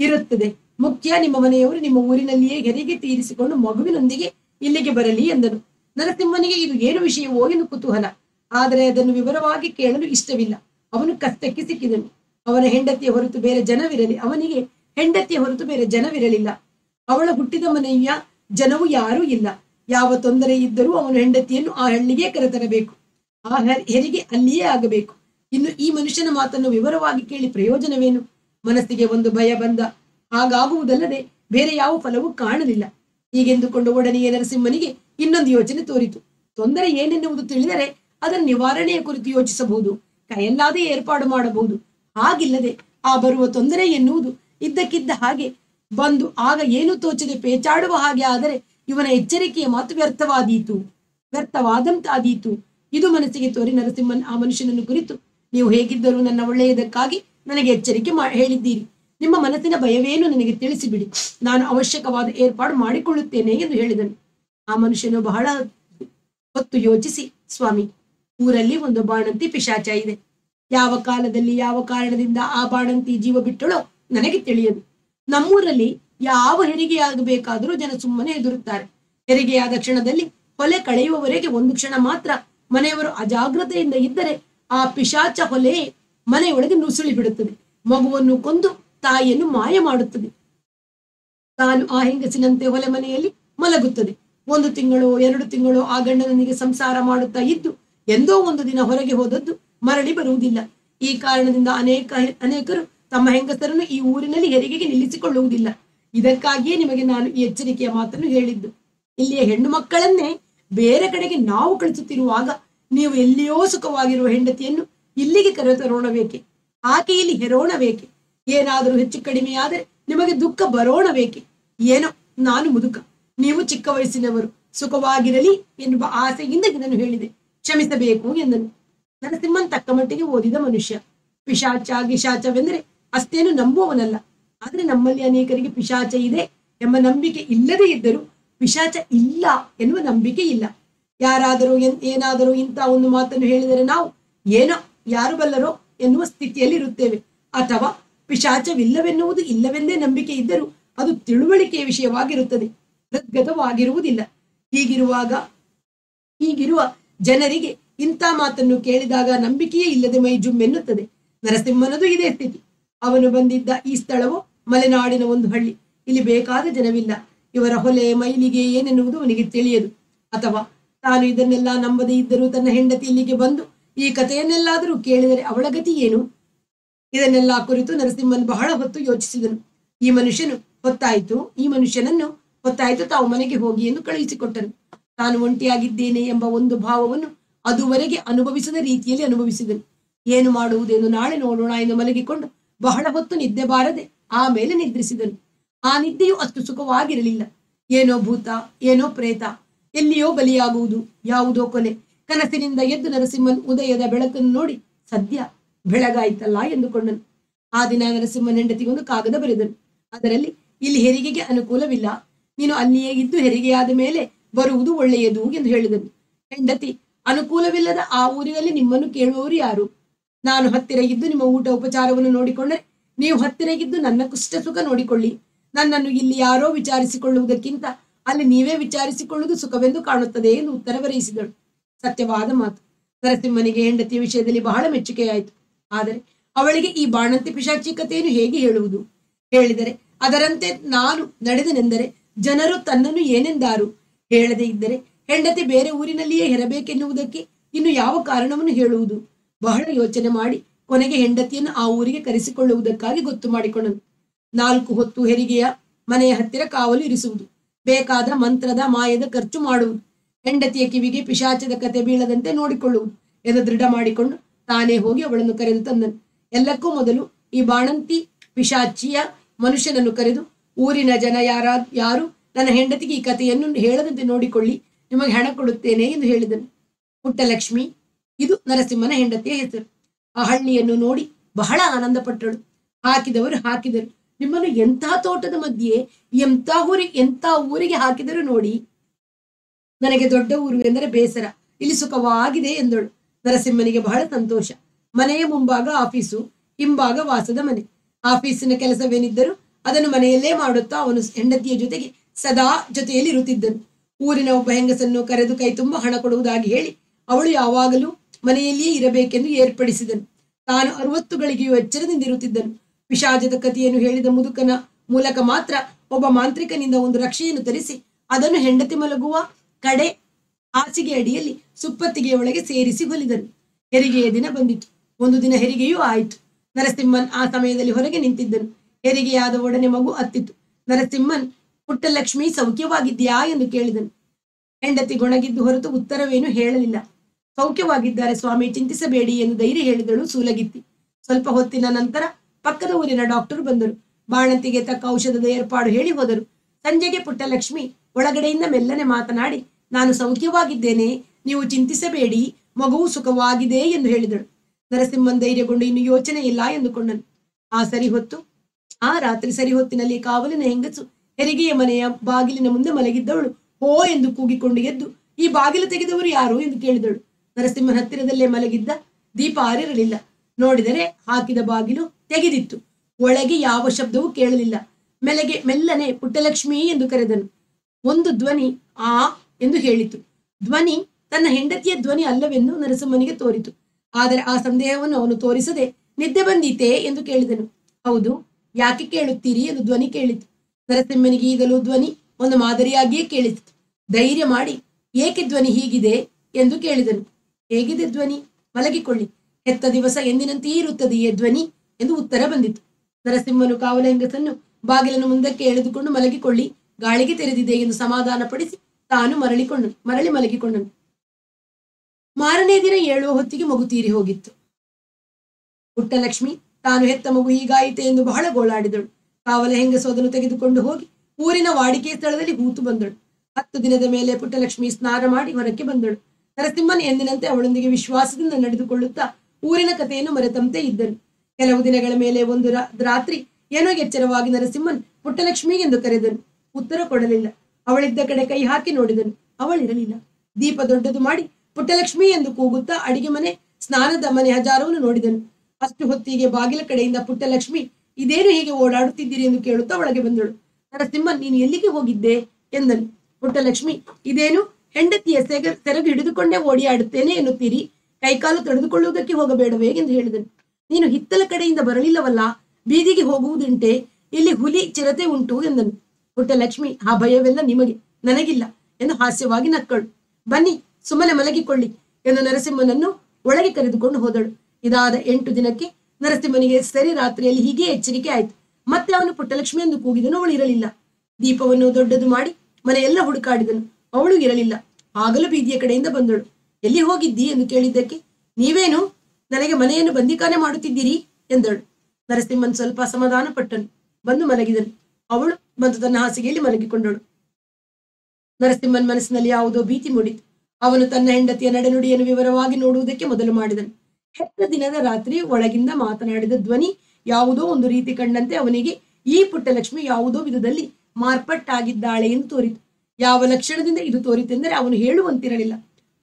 ಇರುತ್ತದೆ. ಮುಖ್ಯ ನಿಮ್ಮ ಮನೆಯವರು ನಿಮ್ಮ ಊರಿನಲ್ಲಿಯೇ ಹೆರಿಗೆ ತೀರಿಸಿಕೊಂಡು ಮಗುವಿನೊಂದಿಗೆ ಇಲ್ಲಿಗೆ ಬರಲಿ ಎಂದನು. ನರಸಿಂಹನಿಗೆ ಇದು ಏನು ವಿಷಯವೋ ಎಂದು ಕುತೂಹಲ ಆದರೆ ಅದನ್ನು ವಿವರವಾಗಿ ಕೇಳಲು ಇಷ್ಟವಿಲ್ಲ. ಅವನು ಕಷ್ಟಕ್ಕೆ ಸಿಕ್ಕಿದನು. ಅವನ ಹೆಂಡತಿಯ ಹೊರತು ಬೇರೆ ಜನವಿರಲಿ, ಅವನಿಗೆ ಹೆಂಡತಿಯ ಹೊರತು ಬೇರೆ ಜನವಿರಲಿಲ್ಲ. ಅವಳ ಹುಟ್ಟಿದ ಮನೆಯ ಜನವು ಯಾರೂ ಇಲ್ಲ. ಯಾವ ತೊಂದರೆ ಇದ್ದರೂ ಅವನ ಹೆಂಡತಿಯನ್ನು ಆ ಹಳ್ಳಿಗೆ ಕರೆತರಬೇಕು. ಆ ಹೆರಿಗೆ ಅಲ್ಲಿಯೇ ಆಗಬೇಕು. ಇನ್ನು ಈ ಮನುಷ್ಯನ ಮಾತನ್ನು ವಿವರವಾಗಿ ಕೇಳಿ ಪ್ರಯೋಜನವೇನು? ಮನಸ್ಸಿಗೆ ಒಂದು ಭಯ ಬಂದ ಹಾಗಾಗುವುದಲ್ಲದೆ ಬೇರೆ ಯಾವ ಫಲವೂ ಕಾಣಲಿಲ್ಲ. ಹೀಗೆಂದುಕೊಂಡು ಒಡನೆಯೇ ನರಸಿಂಹನಿಗೆ ಇನ್ನೊಂದು ಯೋಚನೆ ತೋರಿತು. ತೊಂದರೆ ಏನೆನ್ನುವುದು ತಿಳಿದರೆ ಅದರ ನಿವಾರಣೆಯ ಕುರಿತು ಯೋಚಿಸಬಹುದು, ಕೈಯಲ್ಲಾದೇ ಏರ್ಪಾಡು ಮಾಡಬಹುದು. ಹಾಗಿಲ್ಲದೆ ಆ ಬರುವ ತೊಂದರೆ ಎನ್ನುವುದು ಇದ್ದಕ್ಕಿದ್ದ ಹಾಗೆ ಬಂದು ಆಗ ಏನು ತೋಚದೆ ಪೇಚಾಡುವ ಹಾಗೆ ಆದರೆ ಇವನ ಎಚ್ಚರಿಕೆಯ ಮಾತು ವ್ಯರ್ಥವಾದೀತು, ವ್ಯರ್ಥವಾದಂತಾದೀತು. ಇದು ಮನಸ್ಸಿಗೆ ತೋರಿ ನರಸಿಂಹನ್ ಆ ಮನುಷ್ಯನನ್ನು ಕುರಿತು, ನೀವು ಹೇಗಿದ್ದರೂ ನನ್ನ ಒಳ್ಳೆಯದಕ್ಕಾಗಿ ನನಗೆ ಎಚ್ಚರಿಕೆ ಹೇಳಿದ್ದೀರಿ. ನಿಮ್ಮ ಮನಸ್ಸಿನ ಭಯವೇನು ನನಗೆ ತಿಳಿಸಿಬಿಡಿ. ನಾನು ಅವಶ್ಯಕವಾದ ಏರ್ಪಾಡು ಮಾಡಿಕೊಳ್ಳುತ್ತೇನೆ ಎಂದು ಹೇಳಿದನು. ಆ ಮನುಷ್ಯನು ಬಹಳ ಹೊತ್ತು ಯೋಚಿಸಿ, ಸ್ವಾಮಿ, ಊರಲ್ಲಿ ಒಂದು ಬಾಣಂತಿ ಪಿಶಾಚ ಇದೆ. ಯಾವ ಕಾಲದಲ್ಲಿ ಯಾವ ಕಾರಣದಿಂದ ಆ ಬಾಣಂತಿ ಜೀವ ಬಿಟ್ಟಳೋ ನನಗೆ ತಿಳಿಯದು. ನಮ್ಮೂರಲ್ಲಿ ಯಾವ ಹೆರಿಗೆಯಾಗಬೇಕಾದರೂ ಜನ ಸುಮ್ಮನೆ ಎದುರುತ್ತಾರೆ ಹೆರಿಗೆಯಾದ ಕ್ಷಣದಲ್ಲಿ ಹೊಲೆ ಕಳೆಯುವವರೆಗೆ ಒಂದು ಕ್ಷಣ ಮಾತ್ರ ಮನೆಯವರು ಅಜಾಗ್ರತೆಯಿಂದ ಇದ್ದರೆ ಆ ಪಿಶಾಚ ಹೊಲೆ ಮನೆಯೊಳಗೆ ನುಸುಳಿ ಬಿಡುತ್ತದೆ. ಮಗುವನ್ನು ಕೊಂದು ತಾಯಿಯನ್ನು ಮಾಯ ಮಾಡುತ್ತದೆ. ತಾನು ಆ ಹೆಂಗಸಿನಂತೆ ಹೊಲೆ ಮನೆಯಲ್ಲಿ ಮಲಗುತ್ತದೆ. ಒಂದು ತಿಂಗಳು ಎರಡು ತಿಂಗಳು ಆ ಗಂಡನನಿಗೆ ಸಂಸಾರ ಮಾಡುತ್ತಾ ಇದ್ದು ಎಂದೋ ಒಂದು ದಿನ ಹೊರಗೆ ಹೋದದ್ದು ಮರಳಿ ಬರುವುದಿಲ್ಲ. ಈ ಕಾರಣದಿಂದ ಅನೇಕ ಅನೇಕರು ತಮ್ಮ ಹೆಂಗಸರನ್ನು ಈ ಊರಿನಲ್ಲಿ ಹೆರಿಗೆಗೆ ನಿಲ್ಲಿಸಿಕೊಳ್ಳುವುದಿಲ್ಲ. ಇದಕ್ಕಾಗಿಯೇ ನಿಮಗೆ ನಾನು ಈ ಎಚ್ಚರಿಕೆಯ ಮಾತನ್ನು ಹೇಳಿದ್ದು. ಇಲ್ಲಿಯ ಹೆಣ್ಣು ಮಕ್ಕಳನ್ನೇ ಬೇರೆ ಕಡೆಗೆ ನಾವು ಕಳಿಸುತ್ತಿರುವಾಗ ನೀವು ಎಲ್ಲಿಯೋ ಸುಖವಾಗಿರುವ ಹೆಂಡತಿಯನ್ನು ಇಲ್ಲಿಗೆ ಕರೆತರೋಣ ಬೇಕೆ ಆಕೆ ಇಲ್ಲಿ ಹೆರೋಣ ಬೇಕೆ ಏನಾದರೂ ಹೆಚ್ಚು ಕಡಿಮೆಯಾದರೆ ನಿಮಗೆ ದುಃಖ ಬರೋಣ ಬೇಕೆ ಏನೋ, ನಾನು ಮುದುಕ. ನೀವು ಚಿಕ್ಕ ವಯಸ್ಸಿನವರು. ಸುಖವಾಗಿರಲಿ ಎನ್ನುವ ಆಸೆಯಿಂದ ಇದನ್ನು ಹೇಳಿದೆ. ಕ್ಷಮಿಸಬೇಕು ಎಂದನು. ನರಸಿಂಹನ್ ತಕ್ಕ ಮಟ್ಟಿಗೆ ಓದಿದ ಮನುಷ್ಯ. ಪಿಶಾಚ ಗಿಶಾಚವೆಂದರೆ ಅಷ್ಟೇನು ನಂಬುವವನಲ್ಲ. ಆದ್ರೆ ನಮ್ಮಲ್ಲಿ ಅನೇಕರಿಗೆ ಪಿಶಾಚ ಇದೆ ಎಂಬ ನಂಬಿಕೆ ಇಲ್ಲದೇ ಇದ್ದರೂ ಪಿಶಾಚ ಇಲ್ಲ ಎನ್ನುವ ನಂಬಿಕೆ ಇಲ್ಲ. ಯಾರಾದರೂ ಎನ್- ಏನಾದರೂ ಇಂಥ ಒಂದು ಮಾತನ್ನು ಹೇಳಿದರೆ ನಾವು ಏನೋ ಯಾರು ಬಲ್ಲರೋ ಎನ್ನುವ ಸ್ಥಿತಿಯಲ್ಲಿ ಇರುತ್ತೇವೆ. ಅಥವಾ ಪಿಶಾಚವಿಲ್ಲವೆನ್ನುವುದು ಇಲ್ಲವೆಂದೇ ನಂಬಿಕೆ ಇದ್ದರೂ ಅದು ತಿಳುವಳಿಕೆಯ ವಿಷಯವಾಗಿರುತ್ತದೆ, ಹೃದ್ಗತವಾಗಿರುವುದಿಲ್ಲ. ಹೀಗಿರುವಾಗ, ಹೀಗಿರುವ ಜನರಿಗೆ ಇಂಥ ಮಾತನ್ನು ಕೇಳಿದಾಗ ನಂಬಿಕೆಯೇ ಇಲ್ಲದೆ ಮೈ ಜುಮ್ಮೆನ್ನುತ್ತದೆ ನರಸಿಂಹನದು ಇದೇ ಸ್ಥಿತಿ. ಅವನು ಬಂದಿದ್ದ ಈ ಸ್ಥಳವು ಮಲೆನಾಡಿನ ಒಂದು ಹಳ್ಳಿ. ಇಲ್ಲಿ ಬೇಕಾದ ಜನವಿಲ್ಲ. ಇವರ ಹೊಲೆ ಮೈಲಿಗೆ ಏನೆನ್ನುವುದು ಅವನಿಗೆ ತಿಳಿಯದು. ಅಥವಾ ತಾನು ಇದನ್ನೆಲ್ಲ ನಂಬದೇ ಇದ್ದರೂ ತನ್ನ ಹೆಂಡತಿ ಇಲ್ಲಿಗೆ ಬಂದು ಈ ಕಥೆಯನ್ನೆಲ್ಲಾದರೂ ಕೇಳಿದರೆ ಅವಳ ಗತಿ ಏನು? ಇದನ್ನೆಲ್ಲ ಕುರಿತು ನರಸಿಂಹನ್ ಬಹಳ ಹೊತ್ತು ಯೋಚಿಸಿದನು. ಈ ಮನುಷ್ಯನು ಹೊತ್ತಾಯಿತು. ಈ ಮನುಷ್ಯನನ್ನು ಹೊತ್ತಾಯಿತು ತಾವು ಮನೆಗೆ ಹೋಗಿ ಎಂದು ಕಳುಹಿಸಿಕೊಟ್ಟನು. ತಾನು ಒಂಟಿಯಾಗಿದ್ದೇನೆ ಎಂಬ ಒಂದು ಭಾವವನ್ನು ಅದುವರೆಗೆ ಅನುಭವಿಸದ ರೀತಿಯಲ್ಲಿ ಅನುಭವಿಸಿದನು. ಏನು ಮಾಡುವುದೆಂದು ನಾಳೆ ನೋಡೋಣ ಎಂದು ಮಲಗಿಕೊಂಡು ಬಹಳ ಹೊತ್ತು ನಿದ್ದೆ ಬಾರದೆ ಆಮೇಲೆ ನಿದ್ರಿಸಿದನು. ಆ ನಿದ್ದೆಯು ಅಷ್ಟು ಸುಖವಾಗಿರಲಿಲ್ಲ. ಏನೋ ಭೂತ, ಏನೋ ಪ್ರೇತ, ಎಲ್ಲಿಯೋ ಬಲಿಯಾಗುವುದು, ಯಾವುದೋ ಕೊನೆ. ಕನಸಿನಿಂದ ಎದ್ದು ನರಸಿಂಹನ್ ಉದಯದ ಬೆಳಕನ್ನು ನೋಡಿ ಸದ್ಯ ಬೆಳಗಾಯ್ತಲ್ಲ ಎಂದುಕೊಂಡನು. ಆ ದಿನ ನರಸಿಂಹನ ಹೆಂಡತಿಗೊಂದು ಕಾಗದ ಬರೆದನು. ಅದರಲ್ಲಿ, ಇಲ್ಲಿ ಹೆರಿಗೆಗೆ ಅನುಕೂಲವಿಲ್ಲ. ನೀನು ಅಲ್ಲಿಯೇ ಇದ್ದು ಹೆರಿಗೆಯಾದ ಮೇಲೆ ಬರುವುದು ಒಳ್ಳೆಯದು ಎಂದು ಹೇಳಿದನು. ಹೆಂಡತಿ, ಅನುಕೂಲವಿಲ್ಲದ ಆ ಊರಿನಲ್ಲಿ ನಿಮ್ಮನ್ನು ಕೇಳುವವರು ಯಾರು? ನಾನು ಹತ್ತಿರ ಇದ್ದು ನಿಮ್ಮ ಊಟ ಉಪಚಾರವನ್ನು ನೋಡಿಕೊಂಡರೆ ನೀವು ಹತ್ತಿರಗಿದ್ದು ನನ್ನ ಕುಷ್ಟ ಸುಖ ನೋಡಿಕೊಳ್ಳಿ. ನನ್ನನ್ನು ಇಲ್ಲಿ ಯಾರೋ ವಿಚಾರಿಸಿಕೊಳ್ಳುವುದಕ್ಕಿಂತ ಅಲ್ಲಿ ನೀವೇ ವಿಚಾರಿಸಿಕೊಳ್ಳುವುದು ಸುಖವೆಂದು ಕಾಣುತ್ತದೆ ಎಂದು ಉತ್ತರ ಬರೆಯಿಸಿದಳು ಸತ್ಯವಾದ ಮಾತು. ನರಸಿಂಹನಿಗೆ ಹೆಂಡತಿಯ ವಿಷಯದಲ್ಲಿ ಬಹಳ ಮೆಚ್ಚುಗೆಯಾಯಿತು. ಆದರೆ ಅವಳಿಗೆ ಈ ಬಾಣಂತಿ ಪಿಶಾಚಿ ಕಥೆಯನ್ನು ಹೇಗೆ ಹೇಳುವುದು? ಹೇಳಿದರೆ, ಅದರಂತೆ ನಾನು ನಡೆದನೆಂದರೆ ಜನರು ತನ್ನನ್ನು ಏನೆಂದಾರು? ಹೇಳದೇ ಇದ್ದರೆ ಹೆಂಡತಿ ಬೇರೆ ಊರಿನಲ್ಲಿಯೇ ಇರಬೇಕೆನ್ನುವುದಕ್ಕೆ ಇನ್ನು ಯಾವ ಕಾರಣವನ್ನು ಹೇಳುವುದು? ಬಹಳ ಯೋಚನೆ ಮಾಡಿ ಕೊನೆಗೆ ಹೆಂಡತಿಯನ್ನು ಆ ಊರಿಗೆ ಕರೆಸಿಕೊಳ್ಳುವುದಕ್ಕಾಗಿ ಗೊತ್ತು ಮಾಡಿಕೊಂಡನು. ನಾಲ್ಕು ಹೊತ್ತು ಹೆರಿಗೆಯ ಮನೆಯ ಹತ್ತಿರ ಕಾವಲು ಇರಿಸುವುದು. ಬೇಕಾದ ಮಂತ್ರದ ಮಾಯದ ಖರ್ಚು ಮಾಡುವುದು. ಹೆಂಡತಿಯ ಕಿವಿಗೆ ಪಿಶಾಚದ ಕತೆ ಬೀಳದಂತೆ ನೋಡಿಕೊಳ್ಳುವುದು. ಎಂದು ದೃಢ ಮಾಡಿಕೊಂಡು ತಾನೇ ಹೋಗಿ ಅವಳನ್ನು ಕರೆದು ತಂದನು. ಎಲ್ಲಕ್ಕೂ ಮೊದಲು ಈ ಬಾಣಂತಿ ಪಿಶಾಚಿಯ ಮನುಷ್ಯನನ್ನು ಕರೆದು, ಊರಿನ ಜನ ಯಾರ, ಯಾರು ನನ್ನ ಹೆಂಡತಿಗೆ ಈ ಕಥೆಯನ್ನು ಹೇಳದಂತೆ ನೋಡಿಕೊಳ್ಳಿ, ನಿಮಗೆ ಹಣ ಕೊಡುತ್ತೇನೆ ಎಂದು ಹೇಳಿದನು. ಪುಟ್ಟಲಕ್ಷ್ಮಿ, ಇದು ನರಸಿಂಹನ ಹೆಂಡತಿಯ ಹೆಸರು. ಆ ಹಳ್ಳಿಯನ್ನು ನೋಡಿ ಬಹಳ ಆನಂದ ಪಟ್ಟಳು. ಹಾಕಿದವರು ಹಾಕಿದರು. ನಿಮ್ಮನ್ನು ಎಂಥ ತೋಟದ ಮಧ್ಯೆ, ಎಂಥ ಊರಿ, ಎಂಥ ಊರಿಗೆ ಹಾಕಿದರು ನೋಡಿ ನನಗೆ ದೊಡ್ಡ ಊರು ಎಂದರೆ ಬೇಸರ. ಇಲ್ಲಿ ಸುಖವಾಗಿದೆ ಎಂದಳು. ನರಸಿಂಹನಿಗೆ ಬಹಳ ಸಂತೋಷ. ಮನೆಯ ಮುಂಭಾಗ ಆಫೀಸು, ಹಿಂಭಾಗ ವಾಸದ ಮನೆ. ಆಫೀಸಿನ ಕೆಲಸವೇನಿದ್ದರೂ ಅದನ್ನು ಮನೆಯಲ್ಲೇ ಮಾಡುತ್ತಾ ಅವನು ಹೆಂಡತಿಯ ಜೊತೆಗೆ ಸದಾ ಜೊತೆಯಲ್ಲಿ ಇರುತ್ತಿದ್ದನು ಊರಿನ ಒಬ್ಬ ಹೆಂಗಸನ್ನು ಕರೆದು ಕೈ ತುಂಬ ಹಣ ಕೊಡುವುದಾಗಿ ಹೇಳಿ, ಅವಳು ಯಾವಾಗಲೂ ಮನೆಯಲ್ಲಿಯೇ ಇರಬೇಕೆಂದು ಏರ್ಪಡಿಸಿದನು. ತಾನು ಅರವತ್ತುಗಳಿಗೆಯೂ ಎಚ್ಚರದಿಂದಿರುತ್ತಿದ್ದನು ವಿಷಾದದ ಕಥೆಯನ್ನು ಹೇಳಿದ ಮುದುಕನ ಮೂಲಕ ಮಾತ್ರ ಒಬ್ಬ ಮಾಂತ್ರಿಕನಿಂದ ಒಂದು ರಕ್ಷೆಯನ್ನು ತರಿಸಿ, ಅದನ್ನು ಹೆಂಡತಿ ಮಲಗುವ ಕಡೆ ಹಾಸಿಗೆ ಅಡಿಯಲ್ಲಿ ಸುಪ್ಪತ್ತಿಗೆಯ ಒಳಗೆ ಸೇರಿಸಿ ಹೊಲಿದನು. ಹೆರಿಗೆಯ ದಿನ ಬಂದಿತು. ಒಂದು ದಿನ ಹೆರಿಗೆಯೂ ಆಯಿತು. ನರಸಿಂಹನ್ ಆ ಸಮಯದಲ್ಲಿ ಹೊರಗೆ ನಿಂತಿದ್ದನು. ಹೆರಿಗೆಯಾದ ಒಡನೆ ಮಗು ಅತ್ತಿತು ನರಸಿಂಹನ್, ಪುಟ್ಟಲಕ್ಷ್ಮಿ ಸೌಖ್ಯವಾಗಿದ್ಯಾ ಎಂದು ಕೇಳಿದನು. ಹೆಂಡತಿ ಗೊಣಗಿದ್ದು ಹೊರತು ಉತ್ತರವೇನು ಹೇಳಲಿಲ್ಲ. ಸೌಖ್ಯವಾಗಿದ್ದಾರೆ ಸ್ವಾಮಿ, ಚಿಂತಿಸಬೇಡಿ ಎಂದು ಧೈರ್ಯ ಹೇಳಿದಳು ಸೂಲಗಿತ್ತಿ. ಸ್ವಲ್ಪ ಹೊತ್ತಿನ ನಂತರ ಪಕ್ಕದ ಊರಿನ ಡಾಕ್ಟರ್ ಬಂದರು. ಬಾಣಂತಿಗೆ ತಕ್ಕ ಔಷಧದ ಏರ್ಪಾಡು ಹೇಳಿ ಹೋದರು. ಸಂಜೆಗೆ ಪುಟ್ಟಲಕ್ಷ್ಮಿ ಒಳಗಡೆಯಿಂದ ಮೆಲ್ಲನೆ ಮಾತನಾಡಿ, ನಾನು ಸೌಖ್ಯವಾಗಿದ್ದೇನೆ, ನೀವು ಚಿಂತಿಸಬೇಡಿ, ಮಗುವು ಸುಖವಾಗಿದೆ ಎಂದು ಹೇಳಿದಳು. ನರಸಿಂಹನ್ ಧೈರ್ಯಗೊಂಡು ಇನ್ನು ಯೋಚನೆ ಇಲ್ಲ ಎಂದುಕೊಂಡನು. ಆ ಸರಿ ಹೊತ್ತು, ಆ ರಾತ್ರಿ ಸರಿ ಹೊತ್ತಿನಲ್ಲಿ ಕಾವಲಿನ ಹೆಂಗಸು ಹೆರಿಗೆಯ ಮನೆಯ ಬಾಗಿಲಿನ ಮುಂದೆ ಮಲಗಿದ್ದವಳು, ಹೋ ಎಂದು ಕೂಗಿಕೊಂಡು ಎದ್ದು, ಈ ಬಾಗಿಲು ತೆಗೆದವರು ಯಾರು ಎಂದು ಕೇಳಿದಳು. ನರಸಿಂಹನ ಹತ್ತಿರದಲ್ಲೇ ಮಲಗಿದ್ದ ದೀಪ ಆರಿರಲಿಲ್ಲ ನೋಡಿದರೆ ಹಾಕಿದ ಬಾಗಿಲು ತೆಗೆದಿತ್ತು. ಒಳಗೆ ಯಾವ ಶಬ್ದವೂ ಕೇಳಲಿಲ್ಲ. ಮೆಲಗೆ ಮೆಲ್ಲನೆ ಪುಟ್ಟಲಕ್ಷ್ಮಿ ಎಂದು ಕರೆದನು. ಒಂದು ಧ್ವನಿ ಆ ಎಂದು ಹೇಳಿತು. ಧ್ವನಿ ತನ್ನ ಹೆಂಡತಿಯ ಧ್ವನಿ ಅಲ್ಲವೆಂದು ನರಸಿಂಹನಿಗೆ ತೋರಿತು. ಆದರೆ ಆ ಸಂದೇಹವನ್ನು ಅವನು ತೋರಿಸದೆ ನಿದ್ದೆ ಬಂದೀತೆ ಎಂದು ಕೇಳಿದನು. ಹೌದು, ಯಾಕೆ ಕೇಳುತ್ತೀರಿ ಎಂದು ಧ್ವನಿ ಕೇಳಿತು. ನರಸಿಂಹನಿಗೆ ಈಗಲೂ ಧ್ವನಿ ಒಂದು ಮಾದರಿಯಾಗಿಯೇ ಕೇಳಿತು ಧೈರ್ಯ ಮಾಡಿ, ಏಕೆ ಧ್ವನಿ ಹೀಗಿದೆ ಎಂದು ಕೇಳಿದನು. ಹೇಗಿದೆ ಧ್ವನಿ? ಮಲಗಿಕೊಳ್ಳಿ. ಹೆತ್ತ ದಿವಸ ಎಂದಿನಂತೆಯೇ ಇರುತ್ತದೆಯೇ ಧ್ವನಿ? ಎಂದು ಉತ್ತರ ಬಂದಿತು. ನರಸಿಂಹನು ಕಾವಲ ಹೆಂಗಸನ್ನು ಬಾಗಿಲನ್ನು ಮುಂದಕ್ಕೆ ಎಳೆದುಕೊಂಡು ಮಲಗಿಕೊಳ್ಳಿ. ಗಾಳಿಗೆ ತೆರೆದಿದೆ ಎಂದು ಸಮಾಧಾನ ಪಡಿಸಿ ತಾನು ಮರಳಿಕೊಂಡನು ಮರಳಿ ಮಲಗಿಕೊಂಡನು. ಮಾರನೇ ದಿನ ಏಳುವ ಹೊತ್ತಿಗೆ ಮಗು ತೀರಿ ಹೋಗಿತ್ತು. ಪುಟ್ಟಲಕ್ಷ್ಮಿ, ತಾನು ಹೆತ್ತ ಮಗು ಹೀಗಾಯಿತೆ ಎಂದು ಬಹಳ ಗೋಳಾಡಿದಳು. ಕಾವಲ ಹೆಂಗಸು ಅದನ್ನು ತೆಗೆದುಕೊಂಡು ಹೋಗಿ ಊರಿನ ವಾಡಿಕೆ ಸ್ಥಳದಲ್ಲಿ ಹೂತು ಬಂದಳು. ಹತ್ತು ದಿನದ ಮೇಲೆ ಪುಟ್ಟಲಕ್ಷ್ಮಿ ಸ್ನಾನ ಮಾಡಿ ಹೊರಕ್ಕೆ ಬಂದಳು. ನರಸಿಂಹನ್ ಎಂದಿನಂತೆ ಅವಳೊಂದಿಗೆ ವಿಶ್ವಾಸದಿಂದ ನಡೆದುಕೊಳ್ಳುತ್ತಾ ಊರಿನ ಕಥೆಯನ್ನು ಮರೆತಂತೆ ಇದ್ದನು. ಕೆಲವು ದಿನಗಳ ಮೇಲೆ ಒಂದು ರಾತ್ರಿ ಏನೋ ಎಚ್ಚರವಾಗಿ ನರಸಿಂಹನ್ ಪುಟ್ಟಲಕ್ಷ್ಮಿ ಎಂದು ಕರೆದನು. ಉತ್ತರ ಕೊಡಲಿಲ್ಲ. ಅವಳಿದ್ದ ಕಡೆ ಕೈ ಹಾಕಿ ನೋಡಿದನು. ಅವಳಿರಲಿಲ್ಲ. ದೀಪ ದೊಡ್ಡದು ಮಾಡಿ ಪುಟ್ಟಲಕ್ಷ್ಮಿ ಎಂದು ಕೂಗುತ್ತಾ ಅಡಿಗೆ ಮನೆ, ಸ್ನಾನದ ಮನೆ ಹಜಾರವನ್ನು ನೋಡಿದನು. ಅಷ್ಟು ಹೊತ್ತಿಗೆ ಬಾಗಿಲ ಕಡೆಯಿಂದ ಪುಟ್ಟಲಕ್ಷ್ಮಿ, ಇದೇನು ಹೀಗೆ ಓಡಾಡುತ್ತಿದ್ದೀರಿ? ಎಂದು ಕೇಳುತ್ತಾ ಒಳಗೆ ಬಂದಳು. ನರಸಿಂಹನ್, ನೀನು ಎಲ್ಲಿಗೆ ಹೋಗಿದ್ದೆ? ಎಂದನು. ಪುಟ್ಟಲಕ್ಷ್ಮಿ, ಇದೇನು? ಹೆಂಡತಿಯ ಸೆಗ, ಸೆರಗು ಹಿಡಿದುಕೊಂಡೇ ಓಡಿಯಾಡುತ್ತೇನೆ ಎನ್ನುತ್ತೀರಿ. ಕೈಕಾಲು ತಡೆದುಕೊಳ್ಳುವುದಕ್ಕೆ ಹೋಗಬೇಡವೇ ಎಂದು ಹೇಳಿದನು. ನೀನು ಹಿತ್ತಲ ಕಡೆಯಿಂದ ಬರಲಿಲ್ಲವಲ್ಲ, ಬೀದಿಗೆ ಹೋಗುವುದುಂಟೆ, ಇಲ್ಲಿ ಹುಲಿ ಚಿರತೆ ಉಂಟು ಎಂದನು. ಪುಟ್ಟಲಕ್ಷ್ಮಿ, ಆ ಭಯವೆಲ್ಲ ನಿಮಗೆ, ನನಗಿಲ್ಲ ಎಂದು ಹಾಸ್ಯವಾಗಿ ನಕ್ಕಳು. ಬನ್ನಿ, ಸುಮ್ಮನೆ ಮಲಗಿಕೊಳ್ಳಿ ಎಂದು ನರಸಿಂಹನನ್ನು ಒಳಗೆ ಕರೆದುಕೊಂಡು ಹೋದಳು. ಇದಾದ ಎಂಟು ದಿನಕ್ಕೆ ನರಸಿಂಹನಿಗೆ ಸರಿ ರಾತ್ರಿಯಲ್ಲಿ ಹೀಗೆ ಎಚ್ಚರಿಕೆ ಆಯಿತು. ಮತ್ತೆ ಅವನು ಪುಟ್ಟಲಕ್ಷ್ಮಿ ಎಂದು ಕೂಗಿದನು ಅವಳಿರಲಿಲ್ಲ ದೀಪವನ್ನು ದೊಡ್ಡದು ಮಾಡಿ ಮನೆಯೆಲ್ಲ ಹುಡುಕಾಡಿದನು. ಅವಳು ಇರಲಿಲ್ಲ. ಆಗಲೂ ಬೀದಿಯ ಕಡೆಯಿಂದ ಬಂದಳು. ಎಲ್ಲಿ ಹೋಗಿದ್ದಿ ಎಂದು ಕೇಳಿದ್ದಕ್ಕೆ, ನೀವೇನು ನನಗೆ ಮನೆಯನ್ನು ಬಂದಿಕಾನೆ ಮಾಡುತ್ತಿದ್ದೀರಿ ಎಂದಳು. ನರಸಿಂಹನ್ ಸ್ವಲ್ಪ ಅಸಮಾಧಾನ ಪಟ್ಟನು. ಬಂದು ಮಲಗಿದನು. ಅವಳು ಬಂದು ತನ್ನ ಹಾಸಿಗೆಯಲ್ಲಿ ಮಲಗಿಕೊಂಡಳು. ನರಸಿಂಹನ್ ಮನಸ್ಸಿನಲ್ಲಿ ಯಾವುದೋ ಭೀತಿ ಮೂಡಿತು. ಅವನು ತನ್ನ ಹೆಂಡತಿಯ ನಡೆನುಡಿಯನ್ನು ವಿವರವಾಗಿ ನೋಡುವುದಕ್ಕೆ ಮೊದಲು ಮಾಡಿದನು. ಹೆತ್ತ ದಿನದ ರಾತ್ರಿ ಒಳಗಿಂದ ಮಾತನಾಡಿದ ಧ್ವನಿ ಯಾವುದೋ ಒಂದು ರೀತಿ ಕಂಡಂತೆ ಅವನಿಗೆ, ಈ ಪುಟ್ಟಲಕ್ಷ್ಮಿ ಯಾವುದೋ ವಿಧದಲ್ಲಿ ಮಾರ್ಪಟ್ಟಾಗಿದ್ದಾಳೆ ಎಂದು ತೋರಿತು. ಯಾವ ಲಕ್ಷಣದಿಂದ ಇದು ತೋರಿತೆಂದರೆ ಅವನು ಹೇಳುವಂತಿರಲಿಲ್ಲ.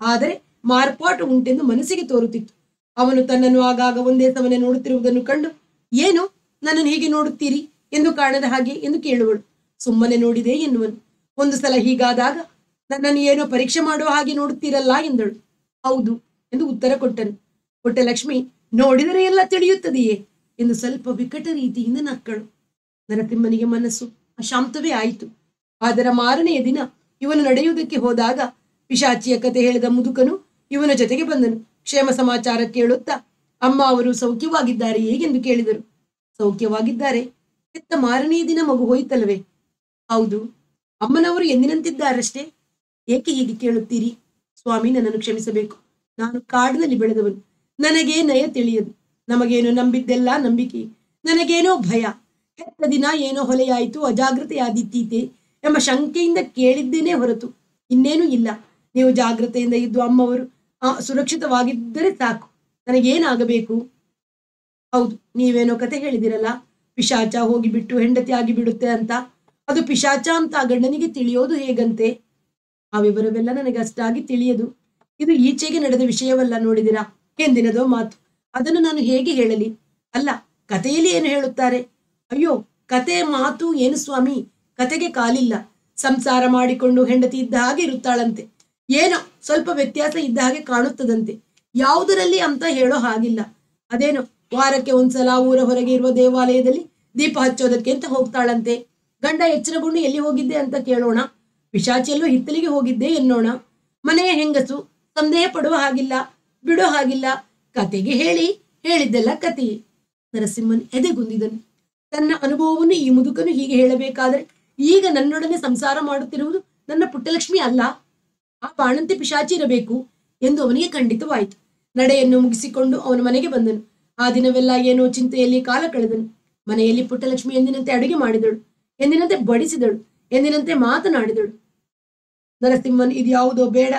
ಆದರೆ ಮಾರ್ಪಾಟು ಉಂಟೆಂದು ಮನಸ್ಸಿಗೆ ತೋರುತ್ತಿತ್ತು. ಅವನು ತನ್ನನ್ನು ಆಗಾಗ ಒಂದೇ ಸಮನೆ ನೋಡುತ್ತಿರುವುದನ್ನು ಕಂಡು, ಏನು? ನನ್ನನ್ನು ಹೀಗೆ ನೋಡುತ್ತೀರಿ? ಎಂದು ಕಾಣದ ಹಾಗೆ ಎಂದು ಕೇಳುವಳು. ಸುಮ್ಮನೆ ನೋಡಿದೆ ಎನ್ನುವನು. ಒಂದು ಸಲ ಹೀಗಾದಾಗ, ನನ್ನನ್ನು ಏನೋ ಪರೀಕ್ಷೆ ಮಾಡುವ ಹಾಗೆ ನೋಡುತ್ತೀರಲ್ಲ ಎಂದಳು. ಹೌದು ಎಂದು ಉತ್ತರ ಕೊಟ್ಟನು. ಕೊಟ್ಟ ಲಕ್ಷ್ಮಿ, ನೋಡಿದರೆ ಎಲ್ಲ ತಿಳಿಯುತ್ತದೆಯೇ? ಎಂದು ಸ್ವಲ್ಪ ವಿಕಟ ರೀತಿಯಿಂದ ನಕ್ಕಳು. ನರಸಿಂಹನಿಗೆ ಮನಸ್ಸು ಅಶಾಂತವೇ ಆಯಿತು. ಅದರ ಮಾರನೆಯ ದಿನ ಇವನು ನಡೆಯುವುದಕ್ಕೆ ಹೋದಾಗ ಪಿಶಾಚಿಯ ಕತೆ ಹೇಳಿದ ಮುದುಕನು ಇವನ ಜೊತೆಗೆ ಬಂದನು. ಕ್ಷೇಮ ಸಮಾಚಾರ ಕೇಳುತ್ತಾ ಅಮ್ಮ ಅವರು ಸೌಖ್ಯವಾಗಿದ್ದಾರೆ ಹೇಗೆಂದು ಕೇಳಿದರು. ಸೌಖ್ಯವಾಗಿದ್ದಾರೆ. ಹೆತ್ತ ಮಾರನೆಯ ದಿನ ಮಗು ಹೋಯಿತಲ್ವೇ ಹೌದು. ಅಮ್ಮನವರು ಎಂದಿನಂತಿದ್ದಾರಷ್ಟೇ? ಏಕೆ ಹೀಗೆ ಕೇಳುತ್ತೀರಿ? ಸ್ವಾಮಿ ನನ್ನನ್ನು ಕ್ಷಮಿಸಬೇಕು. ನಾನು ಕಾಡಿನಲ್ಲಿ ಬೆಳೆದವನು. ನನಗೆ ನಯ ತಿಳಿಯದು. ನಮಗೇನೋ ನಂಬಿದ್ದೆಲ್ಲ ನಂಬಿಕೆ. ನನಗೇನೋ ಭಯ. ಹೆತ್ತ ದಿನ ಏನೋ ಹೊಲೆಯಾಯಿತು. ಅಜಾಗ್ರತೆಯಾದಿತ್ತೀತೆ ಎಂಬ ಶಂಕೆಯಿಂದ ಕೇಳಿದ್ದೇನೆ ಹೊರತು ಇನ್ನೇನು ಇಲ್ಲ. ನೀವು ಜಾಗ್ರತೆಯಿಂದ ಇದ್ದು ಅಮ್ಮವರು ಸುರಕ್ಷಿತವಾಗಿದ್ದರೆ ಸಾಕು. ನನಗೇನಾಗಬೇಕು? ಹೌದು, ನೀವೇನೋ ಕತೆ ಹೇಳಿದಿರಲ್ಲ. ಪಿಶಾಚ ಹೋಗಿಬಿಟ್ಟು ಹೆಂಡತಿ ಆಗಿ ಬಿಡುತ್ತೆ ಅಂತ. ಅದು ಪಿಶಾಚ ಅಂತ ಆ ಗಂಡನಿಗೆ ತಿಳಿಯೋದು ಹೇಗಂತೆ? ಆ ವಿವರವೆಲ್ಲ ನನಗೆ ಅಷ್ಟಾಗಿ ತಿಳಿಯದು. ಇದು ಈಚೆಗೆ ನಡೆದ ವಿಷಯವಲ್ಲ ನೋಡಿದಿರಾ? ಎಂದಿನದೋ ಮಾತು. ಅದನ್ನು ನಾನು ಹೇಗೆ ಹೇಳಲಿ? ಅಲ್ಲ, ಕಥೆಯಲ್ಲಿ ಏನು ಹೇಳುತ್ತಾರೆ? ಅಯ್ಯೋ, ಕತೆ, ಮಾತು ಏನು ಸ್ವಾಮಿ? ಕತೆಗೆ ಕಾಲಿಲ್ಲ. ಸಂಸಾರ ಮಾಡಿಕೊಂಡು ಹೆಂಡತಿ ಇದ್ದ ಹಾಗೆ ಇರುತ್ತಾಳಂತೆ. ಏನೋ ಸ್ವಲ್ಪ ವ್ಯತ್ಯಾಸ ಇದ್ದ ಹಾಗೆ ಕಾಣುತ್ತದಂತೆ. ಯಾವುದರಲ್ಲಿ ಅಂತ ಹೇಳೋ ಹಾಗಿಲ್ಲ. ಅದೇನೋ ವಾರಕ್ಕೆ ಒಂದ್ಸಲ ಊರ ಹೊರಗೆ ಇರುವ ದೇವಾಲಯದಲ್ಲಿ ದೀಪ ಹಚ್ಚೋದಕ್ಕೆ ಅಂತ ಹೋಗ್ತಾಳಂತೆ. ಗಂಡ ಎಚ್ಚರಗೊಂಡು ಎಲ್ಲಿ ಹೋಗಿದ್ದೆ ಅಂತ ಕೇಳೋಣ. ಪಿಶಾಚಿಯಲ್ಲೂ ಹಿತ್ತಲಿಗೆ ಹೋಗಿದ್ದೆ ಎನ್ನೋಣ. ಮನೆಯ ಹೆಂಗಸು ಸಂದೇಹ ಪಡುವ ಹಾಗಿಲ್ಲ, ಬಿಡೋ ಹಾಗಿಲ್ಲ. ಕತೆಗೆ ಹೇಳಿ, ಹೇಳಿದ್ದೆಲ್ಲ ಕತೆಯೇ. ನರಸಿಂಹನ್ ಎದೆಗುಂದಿದನು. ತನ್ನ ಅನುಭವವನ್ನು ಈ ಮುದುಕನು ಹೀಗೆ ಹೇಳಬೇಕಾದರೆ ಈಗ ನನ್ನೊಡನೆ ಸಂಸಾರ ಮಾಡುತ್ತಿರುವುದು ನನ್ನ ಪುಟ್ಟಲಕ್ಷ್ಮಿ ಅಲ್ಲ. ಆ ಬಾಣಂತಿ ಪಿಶಾಚಿ ಇರಬೇಕು ಎಂದು ಅವನಿಗೆ ಖಂಡಿತವಾಯಿತು. ನಡೆಯನ್ನು ಮುಗಿಸಿಕೊಂಡು ಅವನ ಮನೆಗೆ ಬಂದನು. ಆ ದಿನವೆಲ್ಲ ಏನೋ ಚಿಂತೆಯಲ್ಲಿ ಕಾಲ ಕಳೆದನು. ಮನೆಯಲ್ಲಿ ಪುಟ್ಟಲಕ್ಷ್ಮಿ ಎಂದಿನಂತೆ ಅಡುಗೆ ಮಾಡಿದಳು, ಎಂದಿನಂತೆ ಬಡಿಸಿದಳು, ಎಂದಿನಂತೆ ಮಾತನಾಡಿದಳು. ನರಸಿಂಹನ್ ಇದು ಯಾವುದೋ ಬೇಡ,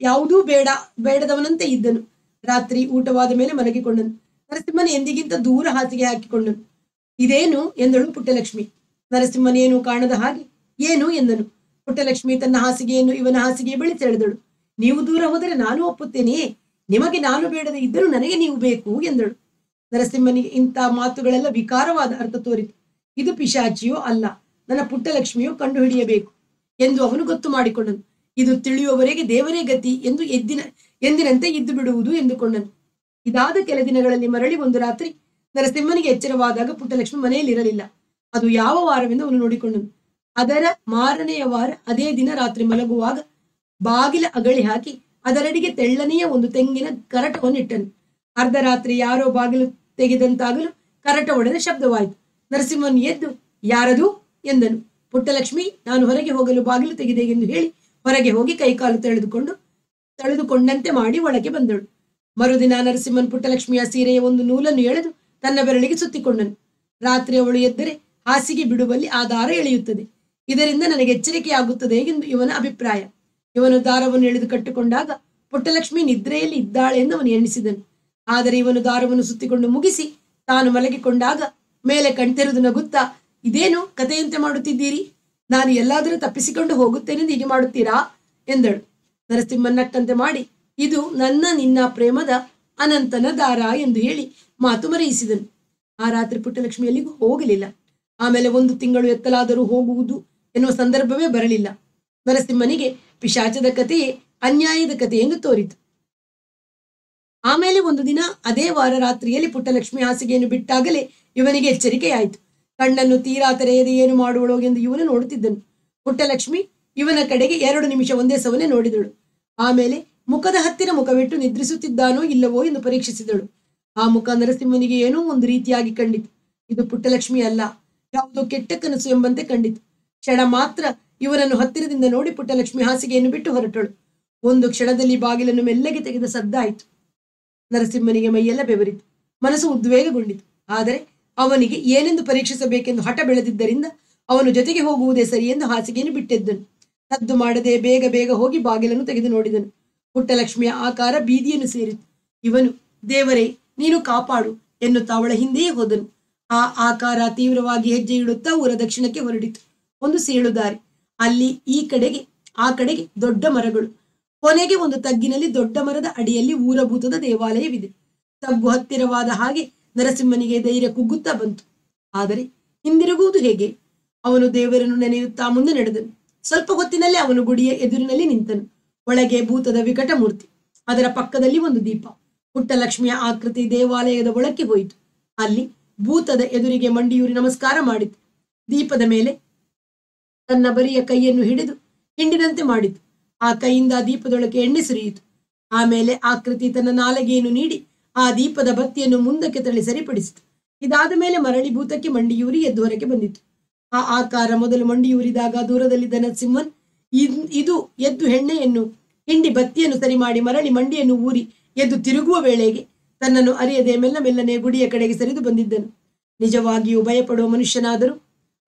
ಯಾವುದೂ ಬೇಡ, ಬೇಡದವನಂತೆ ಇದ್ದನು. ರಾತ್ರಿ ಊಟವಾದ ಮೇಲೆ ಮಲಗಿಕೊಂಡನು. ನರಸಿಂಹನ್ ಎಂದಿಗಿಂತ ದೂರ ಹಾಸಿಗೆ ಹಾಕಿಕೊಂಡನು. ಇದೇನು ಎಂದಳು ಪುಟ್ಟಲಕ್ಷ್ಮಿ. ನರಸಿಂಹನೇನು ಕಾಣದ ಹಾಗೆ? ಏನು ಎಂದನು? ಪುಟ್ಟಲಕ್ಷ್ಮಿ ತನ್ನ ಹಾಸಿಗೆಯನ್ನು ಇವನ ಹಾಸಿಗೆ ಬಳಿ ತೆಳೆದಳು ನೀವು ದೂರ ಹೋದರೆ ನಾನು ಒಪ್ಪುತ್ತೇನೆಯೇ? ನಿಮಗೆ ನಾನು ಬೇಡದೆ ಇದ್ದರೂ ನನಗೆ ನೀವು ಬೇಕು ಎಂದಳು. ನರಸಿಂಹನಿಗೆ ಇಂಥ ಮಾತುಗಳೆಲ್ಲ ವಿಕಾರವಾದ ಅರ್ಥ ತೋರಿತು. ಇದು ಪಿಶಾಚಿಯೋ ಅಲ್ಲ, ನನ್ನ ಪುಟ್ಟಲಕ್ಷ್ಮಿಯೋ ಕಂಡುಹಿಡಿಯಬೇಕು ಎಂದು ಅವನು ಗೊತ್ತು ಮಾಡಿಕೊಂಡನು. ಇದು ತಿಳಿಯುವವರೆಗೆ ದೇವರೇ ಗತಿ ಎಂದು ಎದ್ದಿನ, ಎಂದಿನಂತೆ ಇದ್ದು ಬಿಡುವುದು ಎಂದುಕೊಂಡನು. ಇದಾದ ಕೆಲ ದಿನಗಳಲ್ಲಿ ಮರಳಿ ಒಂದು ರಾತ್ರಿ ನರಸಿಂಹನಿಗೆ ಎಚ್ಚರವಾದಾಗ ಪುಟ್ಟಲಕ್ಷ್ಮಿ ಮನೆಯಲ್ಲಿರಲಿಲ್ಲ. ಅದು ಯಾವ ವಾರವೆಂದು ಅವನು ನೋಡಿಕೊಂಡನು. ಅದರ ಮಾರನೆಯ ವಾರ ಅದೇ ದಿನ ರಾತ್ರಿ ಮಲಗುವಾಗ ಬಾಗಿಲ ಅಗಳಿ ಹಾಕಿ ಅದರಡಿಗೆ ತೆಳ್ಳನೆಯ ಒಂದು ತೆಂಗಿನ ಕರಟವನ್ನು ಇಟ್ಟನು. ಅರ್ಧ ರಾತ್ರಿ ಯಾರೋ ಬಾಗಿಲು ತೆಗೆದಂತಾಗಲು ಕರಟ ಒಡೆದ ಶಬ್ದವಾಯಿತು. ನರಸಿಂಹನ್ ಎದ್ದು, ಯಾರದು? ಎಂದನು. ಪುಟ್ಟಲಕ್ಷ್ಮಿ, ನಾನು ಹೊರಗೆ ಹೋಗಲು ಬಾಗಿಲು ತೆಗೆದೆ ಎಂದು ಹೇಳಿ ಹೊರಗೆ ಹೋಗಿ ಕೈಕಾಲು ತೆಳೆದುಕೊಂಡು, ತಳೆದುಕೊಂಡಂತೆ ಮಾಡಿ ಒಳಗೆ ಬಂದಳು. ಮರುದಿನ ನರಸಿಂಹನ್ ಪುಟ್ಟಲಕ್ಷ್ಮಿಯ ಸೀರೆಯ ಒಂದು ನೂಲನ್ನು ಎಳೆದು ತನ್ನ ಬೆರಳಿಗೆ ಸುತ್ತಿಕೊಂಡನು. ರಾತ್ರಿ ಅವಳು ಎದ್ದರೆ ಹಾಸಿಗೆ ಬಿಡುವಲ್ಲಿ ಆ ದಾರ ಎಳೆಯುತ್ತದೆ. ಇದರಿಂದ ನನಗೆ ಎಚ್ಚರಿಕೆಯಾಗುತ್ತದೆ ಎಂದು ಇವನ ಅಭಿಪ್ರಾಯ. ಇವನು ದಾರವನ್ನು ಎಳೆದು ಕಟ್ಟಿಕೊಂಡಾಗ ಪುಟ್ಟಲಕ್ಷ್ಮಿ ನಿದ್ರೆಯಲ್ಲಿ ಇದ್ದಾಳೆ ಎಂದು ಅವನು ಎಣಿಸಿದನು. ಆದರೆ ಇವನು ದಾರವನ್ನು ಸುತ್ತಿಕೊಂಡು ಮುಗಿಸಿ ತಾನು ಮಲಗಿಕೊಂಡಾಗ ಮೇಲೆ ಕಣ್ತೆರೆದು ನಗುತ್ತಾ, ಇದೇನು ಕಥೆಯಂತೆ ಮಾಡುತ್ತಿದ್ದೀರಿ? ನಾನು ಎಲ್ಲಾದರೂ ತಪ್ಪಿಸಿಕೊಂಡು ಹೋಗುತ್ತೇನೆಂದು ಹೀಗೆ ಮಾಡುತ್ತೀರಾ? ಎಂದಳು. ನರಸಿಂಹನಕ್ಕಂತೆ ಮಾಡಿ, ಇದು ನನ್ನ ನಿನ್ನ ಪ್ರೇಮದ ಅನಂತನ ದಾರ ಎಂದು ಹೇಳಿ ಮಾತು ಮರೆಯಿಸಿದನು. ಆ ರಾತ್ರಿ ಪುಟ್ಟಲಕ್ಷ್ಮಿ ಎಲ್ಲಿಗೂ ಹೋಗಲಿಲ್ಲ. ಆಮೇಲೆ ಒಂದು ತಿಂಗಳು ಎತ್ತಲಾದರೂ ಹೋಗುವುದು ಎನ್ನುವ ಸಂದರ್ಭವೇ ಬರಲಿಲ್ಲ. ನರಸಿಂಹನಿಗೆ ಪಿಶಾಚದ ಕಥೆಯೇ ಅನ್ಯಾಯದ ಕಥೆ ಎಂದು ತೋರಿತು. ಆಮೇಲೆ ಒಂದು ದಿನ ಅದೇ ವಾರ ರಾತ್ರಿಯಲ್ಲಿ ಪುಟ್ಟಲಕ್ಷ್ಮಿ ಹಾಸಿಗೆಯನ್ನು ಬಿಟ್ಟಾಗಲೇ ಇವನಿಗೆ ಎಚ್ಚರಿಕೆಯಾಯಿತು. ಕಣ್ಣನ್ನು ತೀರಾ ತೆರೆಯದೆ ಏನು ಮಾಡುವಳೋ ಎಂದು ಇವನು ನೋಡುತ್ತಿದ್ದನು. ಪುಟ್ಟಲಕ್ಷ್ಮಿ ಇವನ ಕಡೆಗೆ ಎರಡು ನಿಮಿಷ ಒಂದೇ ಸವನೆ ನೋಡಿದಳು. ಆಮೇಲೆ ಮುಖದ ಹತ್ತಿರ ಮುಖವಿಟ್ಟು ನಿದ್ರಿಸುತ್ತಿದ್ದಾನೋ ಇಲ್ಲವೋ ಎಂದು ಪರೀಕ್ಷಿಸಿದಳು. ಆ ಮುಖ ನರಸಿಂಹನಿಗೆ ಏನೋ ಒಂದು ರೀತಿಯಾಗಿ ಕಂಡಿತು. ಇದು ಪುಟ್ಟಲಕ್ಷ್ಮಿ ಅಲ್ಲ. ಯಾವುದೋ ಕೆಟ್ಟ ಕನಸು ಎಂಬಂತೆ ಕಂಡಿತು. ಕ್ಷಣ ಮಾತ್ರ ಇವರನ್ನು ಹತ್ತಿರದಿಂದ ನೋಡಿ ಪುಟ್ಟಲಕ್ಷ್ಮಿ ಹಾಸಿಗೆಯನ್ನು ಬಿಟ್ಟು ಹೊರಟಳು. ಒಂದು ಕ್ಷಣದಲ್ಲಿ ಬಾಗಿಲನ್ನು ಮೆಲ್ಲಗೆ ತೆಗೆದ ಸದ್ದಾಯಿತು. ನರಸಿಂಹನಿಗೆ ಮೈಯೆಲ್ಲ ಬೆವರಿತು. ಮನಸ್ಸು ಉದ್ವೇಗಗೊಂಡಿತು. ಆದರೆ ಅವನಿಗೆ ಏನೆಂದು ಪರೀಕ್ಷಿಸಬೇಕೆಂದು ಹಠ ಬೆಳೆದಿದ್ದರಿಂದ ಅವನು ಜೊತೆಗೆ ಹೋಗುವುದೇ ಸರಿ ಎಂದು ಹಾಸಿಗೆಯನ್ನು ಬಿಟ್ಟಿದ್ದನು. ಸದ್ದು ಮಾಡದೆ ಬೇಗ ಬೇಗ ಹೋಗಿ ಬಾಗಿಲನ್ನು ತೆಗೆದು ನೋಡಿದನು. ಪುಟ್ಟಲಕ್ಷ್ಮಿಯ ಆಕಾರ ಬೀದಿಯನ್ನು ಸೇರಿತು. ಇವನು, ದೇವರೇ, ನೀನು ಕಾಪಾಡು ಎನ್ನುತ್ತಾ ಅವಳ ಹಿಂದೆಯೇ ಹೋದನು. ಆ ಆಕಾರ ತೀವ್ರವಾಗಿ ಹೆಜ್ಜೆ ಇಡುತ್ತಾ ಊರ ದಕ್ಷಿಣಕ್ಕೆ ಹೊರಡಿತು. ಒಂದು ಸೀಳು ದಾರಿ. ಅಲ್ಲಿ ಈ ಕಡೆಗೆ, ಆ ಕಡೆಗೆ ದೊಡ್ಡ ಮರಗಳು. ಕೊನೆಗೆ ಒಂದು ತಗ್ಗಿನಲ್ಲಿ ದೊಡ್ಡ ಮರದ ಅಡಿಯಲ್ಲಿ ಊರಭೂತದ ದೇವಾಲಯವಿದೆ. ತಗ್ಗು ಹತ್ತಿರವಾದ ಹಾಗೆ ನರಸಿಂಹನಿಗೆ ಧೈರ್ಯ ಕುಗ್ಗುತ್ತಾ ಬಂತು. ಆದರೆ ಹಿಂದಿರುಗುವುದು ಹೇಗೆ? ಅವನು ದೇವರನ್ನು ನೆನೆಯುತ್ತಾ ಮುಂದೆ ನಡೆದನು. ಸ್ವಲ್ಪ ಹೊತ್ತಿನಲ್ಲೇ ಅವನು ಗುಡಿಯ ಎದುರಿನಲ್ಲಿ ನಿಂತನು. ಒಳಗೆ ಭೂತದ ವಿಕಟ ಮೂರ್ತಿ ಅದರ ಪಕ್ಕದಲ್ಲಿ ಒಂದು ದೀಪ. ಪುಟ್ಟಲಕ್ಷ್ಮಿಯ ಆಕೃತಿ ದೇವಾಲಯದ ಒಳಕ್ಕೆ ಹೋಯಿತು. ಅಲ್ಲಿ ಭೂತದ ಎದುರಿಗೆ ಮಂಡಿಯೂರಿ ನಮಸ್ಕಾರ ಮಾಡಿತು. ದೀಪದ ಮೇಲೆ ತನ್ನ ಬರಿಯ ಕೈಯನ್ನು ಹಿಡಿದು ಹಿಂಡಿನಂತೆ ಮಾಡಿತು. ಆ ಕೈಯಿಂದ ದೀಪದೊಳಗೆ ಎಣ್ಣೆ ಸುರಿಯಿತು. ಆಮೇಲೆ ಆಕೃತಿ ತನ್ನ ನಾಲಗೆಯನ್ನು ನೀಡಿ ಆ ದೀಪದ ಬತ್ತಿಯನ್ನು ಮುಂದಕ್ಕೆ ತಳ್ಳಿ ಸರಿಪಡಿಸಿತು. ಇದಾದ ಮೇಲೆ ಮರಳಿ ಭೂತಕ್ಕೆ ಮಂಡಿಯೂರಿ ಎದ್ದು ಹೊರಗೆ ಬಂದಿತು. ಆ ಆಕಾರ ಮೊದಲು ಮಂಡಿಯೂರಿದಾಗ ದೂರದಲ್ಲಿದ್ದ ನರಸಿಂಹನ್, ಇದು ಎದ್ದು ಹೆಣ್ಣೆಯನ್ನು ಹಿಂಡಿ ಬತ್ತಿಯನ್ನು ಸರಿ ಮಾಡಿ ಮರಳಿ ಮಂಡಿಯನ್ನು ಊರಿ ಎದ್ದು ತಿರುಗುವ ವೇಳೆಗೆ ತನ್ನನ್ನು ಅರಿಯದೆ ಮೆಲ್ಲ ಮೆಲ್ಲನೆ ಗುಡಿಯ ಕಡೆಗೆ ಸರಿದು ಬಂದಿದ್ದನು. ನಿಜವಾಗಿಯೂ ಭಯಪಡುವ ಮನುಷ್ಯನಾದರೂ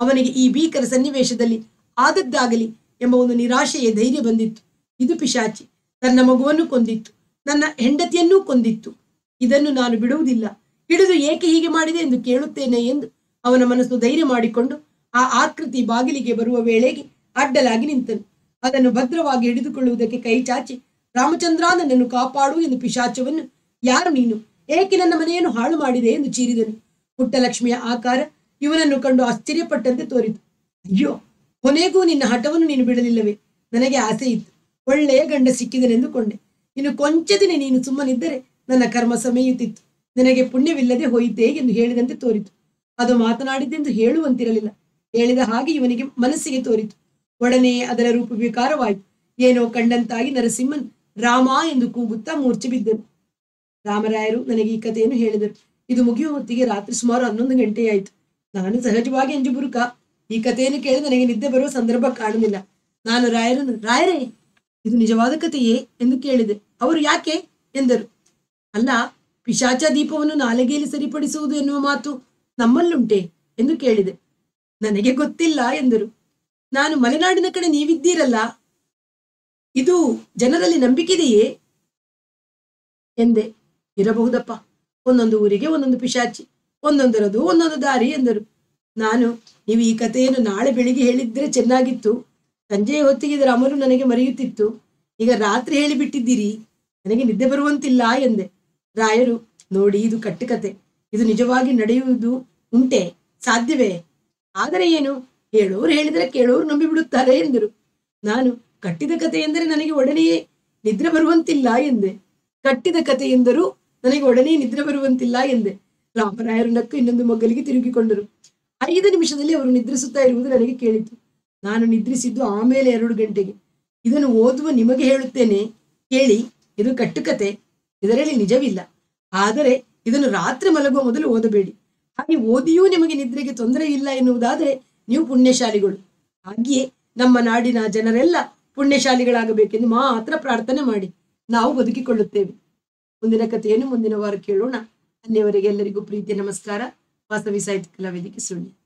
ಅವನಿಗೆ ಈ ಭೀಕರ ಸನ್ನಿವೇಶದಲ್ಲಿ ಆದದ್ದಾಗಲಿ ಎಂಬ ಒಂದು ನಿರಾಶೆಯ ಧೈರ್ಯ ಬಂದಿತ್ತು. ಇದು ಪಿಶಾಚಿ. ತನ್ನ ಮಗುವನ್ನು ಕೊಂದಿತ್ತು. ನನ್ನ ಹೆಂಡತಿಯನ್ನೂ ಕೊಂದಿತ್ತು. ಇದನ್ನು ನಾನು ಬಿಡುವುದಿಲ್ಲ. ಹಿಡಿದು ಏಕೆ ಹೀಗೆ ಮಾಡಿದೆ ಎಂದು ಕೇಳುತ್ತೇನೆ ಎಂದು ಅವನ ಮನಸ್ಸು ಧೈರ್ಯ ಮಾಡಿಕೊಂಡು ಆ ಆಕೃತಿ ಬಾಗಿಲಿಗೆ ಬರುವ ವೇಳೆಗೆ ಅಡ್ಡಲಾಗಿ ನಿಂತನು. ಅದನ್ನು ಭದ್ರವಾಗಿ ಹಿಡಿದುಕೊಳ್ಳುವುದಕ್ಕೆ ಕೈ ಚಾಚಿ, ರಾಮಚಂದ್ರ, ನನ್ನನ್ನು ಕಾಪಾಡು ಎಂದು ಪಿಶಾಚವನ್ನು ಯಾರು ನೀನು ಏಕೆ ನನ್ನ ಮನೆಯನ್ನು ಹಾಳು ಮಾಡಿದೆ ಎಂದು ಚೀರಿದನು. ಪುಟ್ಟಲಕ್ಷ್ಮಿಯ ಆಕಾರ ಇವನನ್ನು ಕಂಡು ಆಶ್ಚರ್ಯಪಟ್ಟಂತೆ ತೋರಿತು. ಅಯ್ಯೋ, ಕೊನೆಗೂ ನಿನ್ನ ಹಠವನ್ನು ನೀನು ಬಿಡಲಿಲ್ಲವೇ? ನನಗೆ ಆಸೆ ಇತ್ತು. ಒಳ್ಳೆಯ ಗಂಡ ಸಿಕ್ಕಿದನೆಂದುಕೊಂಡೆ. ಇನ್ನು ಕೊಂಚ ದಿನ ನೀನು ಸುಮ್ಮನಿದ್ದರೆ ನನ್ನ ಕರ್ಮ ಸಮಯುತ್ತಿತ್ತು. ನಿನಗೆ ಪುಣ್ಯವಿಲ್ಲದೆ ಹೋಯಿತೆ ಎಂದು ಹೇಳಿದಂತೆ ತೋರಿತು. ಅದು ಮಾತನಾಡಿದ್ದೆಂದು ಹೇಳುವಂತಿರಲಿಲ್ಲ. ಹೇಳಿದ ಹಾಗೆ ಇವನಿಗೆ ಮನಸ್ಸಿಗೆ ತೋರಿತು. ಒಡನೆ ಅದರ ರೂಪ ವಿಕಾರವಾಯಿತು. ಏನೋ ಕಂಡಂತಾಗಿ ನರಸಿಂಹನ್ ರಾಮ ಎಂದು ಕೂಗುತ್ತಾ ಮೂರ್ಛೆ ಬಿದ್ದನು. ರಾಮರಾಯರು ನನಗೆ ಈ ಕಥೆಯನ್ನು ಹೇಳಿದರು. ಇದು ಮುಗಿಯುವ ಹೊತ್ತಿಗೆ ರಾತ್ರಿ ಸುಮಾರು ಹನ್ನೊಂದು ಗಂಟೆಯಾಯಿತು ನಾನು ಸಹಜವಾಗಿ ಅಂಜುಬುರುಕ ಈ ಕಥೆಯನ್ನು ಕೇಳಿ ನನಗೆ ನಿದ್ದೆ ಬರುವ ಸಂದರ್ಭ ಕಾಣಲಿಲ್ಲ ನಾನು ರಾಯರನ್ನು, ರಾಯರೇ, ಇದು ನಿಜವಾದ ಕಥೆಯೇ ಎಂದು ಕೇಳಿದೆ. ಅವರು ಯಾಕೆ? ಎಂದರು. ಅಲ್ಲ, ಪಿಶಾಚ ದೀಪವನ್ನು ನಾಲಿಗೆಯಲ್ಲಿ ಸರಿಪಡಿಸುವುದು ಎನ್ನುವ ಮಾತು ನಮ್ಮಲ್ಲುಂಟೆ ಎಂದು ಕೇಳಿದೆ. ನನಗೆ ಗೊತ್ತಿಲ್ಲ, ಎಂದರು. ನಾನು ಮಲೆನಾಡಿನ ಕಡೆ ನೀವಿದ್ದೀರಲ್ಲ? ಇದು ಜನರಲ್ಲಿ ನಂಬಿಕೆದೆಯೇ ಎಂದೆ. ಇರಬಹುದಪ್ಪ. ಒಂದೊಂದು ಊರಿಗೆ ಒಂದೊಂದು ಪಿಶಾಚಿ, ಒಂದೊಂದರದು ಒಂದೊಂದು ದಾರಿ ಎಂದರು. ನಾನು, ನೀವು ಈ ಕಥೆಯನ್ನು ನಾಳೆ ಬೆಳಿಗ್ಗೆ ಹೇಳಿದ್ರೆ ಚೆನ್ನಾಗಿತ್ತು. ಸಂಜೆಯ ಹೊತ್ತಿಗೆ ಇದರ ಅಮಲು ನನಗೆ ಮರೆಯುತ್ತಿತ್ತು. ಈಗ ರಾತ್ರಿ ಹೇಳಿಬಿಟ್ಟಿದ್ದೀರಿ. ನನಗೆ ನಿದ್ದೆ ಬರುವಂತಿಲ್ಲ ಎಂದೆ. ರಾಯರು, ನೋಡಿ ಇದು ಕಟ್ಟುಕತೆ. ಇದು ನಿಜವಾಗಿ ನಡೆಯುವುದು ಉಂಟೆ, ಸಾಧ್ಯವೇ? ಆದರೆ ಏನು? ಹೇಳೋರು ಹೇಳಿದರೆ ಕೇಳೋರು ನಂಬಿಬಿಡುತ್ತಾರೆ ಎಂದರು. ನಾನು, ಕಟ್ಟಿದ ಕತೆ ಎಂದರೆ ನನಗೆ ಒಡನೆಯೇ ನಿದ್ರೆ ಬರುವಂತಿಲ್ಲ ಎಂದೆ. ಕಟ್ಟಿದ ಕತೆ ಎಂದರೂ ನನಗೆ ಒಡನೆ ನಿದ್ರೆ ಬರುವಂತಿಲ್ಲ ಎಂದೆ. ರಾಮರಾಯರು ನಕ್ಕು ಇನ್ನೊಂದು ಮಗ್ಗಲಿಗೆ ತಿರುಗಿಕೊಂಡರು. ಐದು ನಿಮಿಷದಲ್ಲಿ ಅವರು ನಿದ್ರಿಸುತ್ತಾ ಇರುವುದು ನನಗೆ ಕೇಳಿತು. ನಾನು ನಿದ್ರಿಸಿದ್ದು ಆಮೇಲೆ ಎರಡು ಗಂಟೆಗೆ. ಇದನ್ನು ಓದುವ ನಿಮಗೆ ಹೇಳುತ್ತೇನೆ. ಕೇಳಿ, ಇದು ಕಟ್ಟುಕತೆ. ಇದರಲ್ಲಿ ನಿಜವಿಲ್ಲ. ಆದರೆ ಇದನ್ನು ರಾತ್ರಿ ಮಲಗುವ ಮೊದಲು ಓದಬೇಡಿ. ಹಾಗೆ ಓದಿಯೂ ನಿಮಗೆ ನಿದ್ರೆಗೆ ತೊಂದರೆ ಇಲ್ಲ ಎನ್ನುವುದಾದರೆ ನೀವು ಪುಣ್ಯಶಾಲಿಗಳು. ಹಾಗೆಯೇ ನಮ್ಮ ನಾಡಿನ ಜನರೆಲ್ಲ ಪುಣ್ಯಶಾಲಿಗಳಾಗಬೇಕೆಂದು ಮಾತ್ರ ಪ್ರಾರ್ಥನೆ ಮಾಡಿ. ನಾವು ಬದುಕಿಕೊಳ್ಳುತ್ತೇವೆ. ಮುಂದಿನ ಕಥೆಯನ್ನು ಮುಂದಿನ ವಾರ ಕೇಳೋಣ. ಅಲ್ಲಿಯವರೆಗೆ ಎಲ್ಲರಿಗೂ ಪ್ರೀತಿ ನಮಸ್ಕಾರ. ವಾಸವಿ ಸಾಹಿತ್ಯ ಕಲಾವೇದಿಕೆ ಸುಳ್ಳು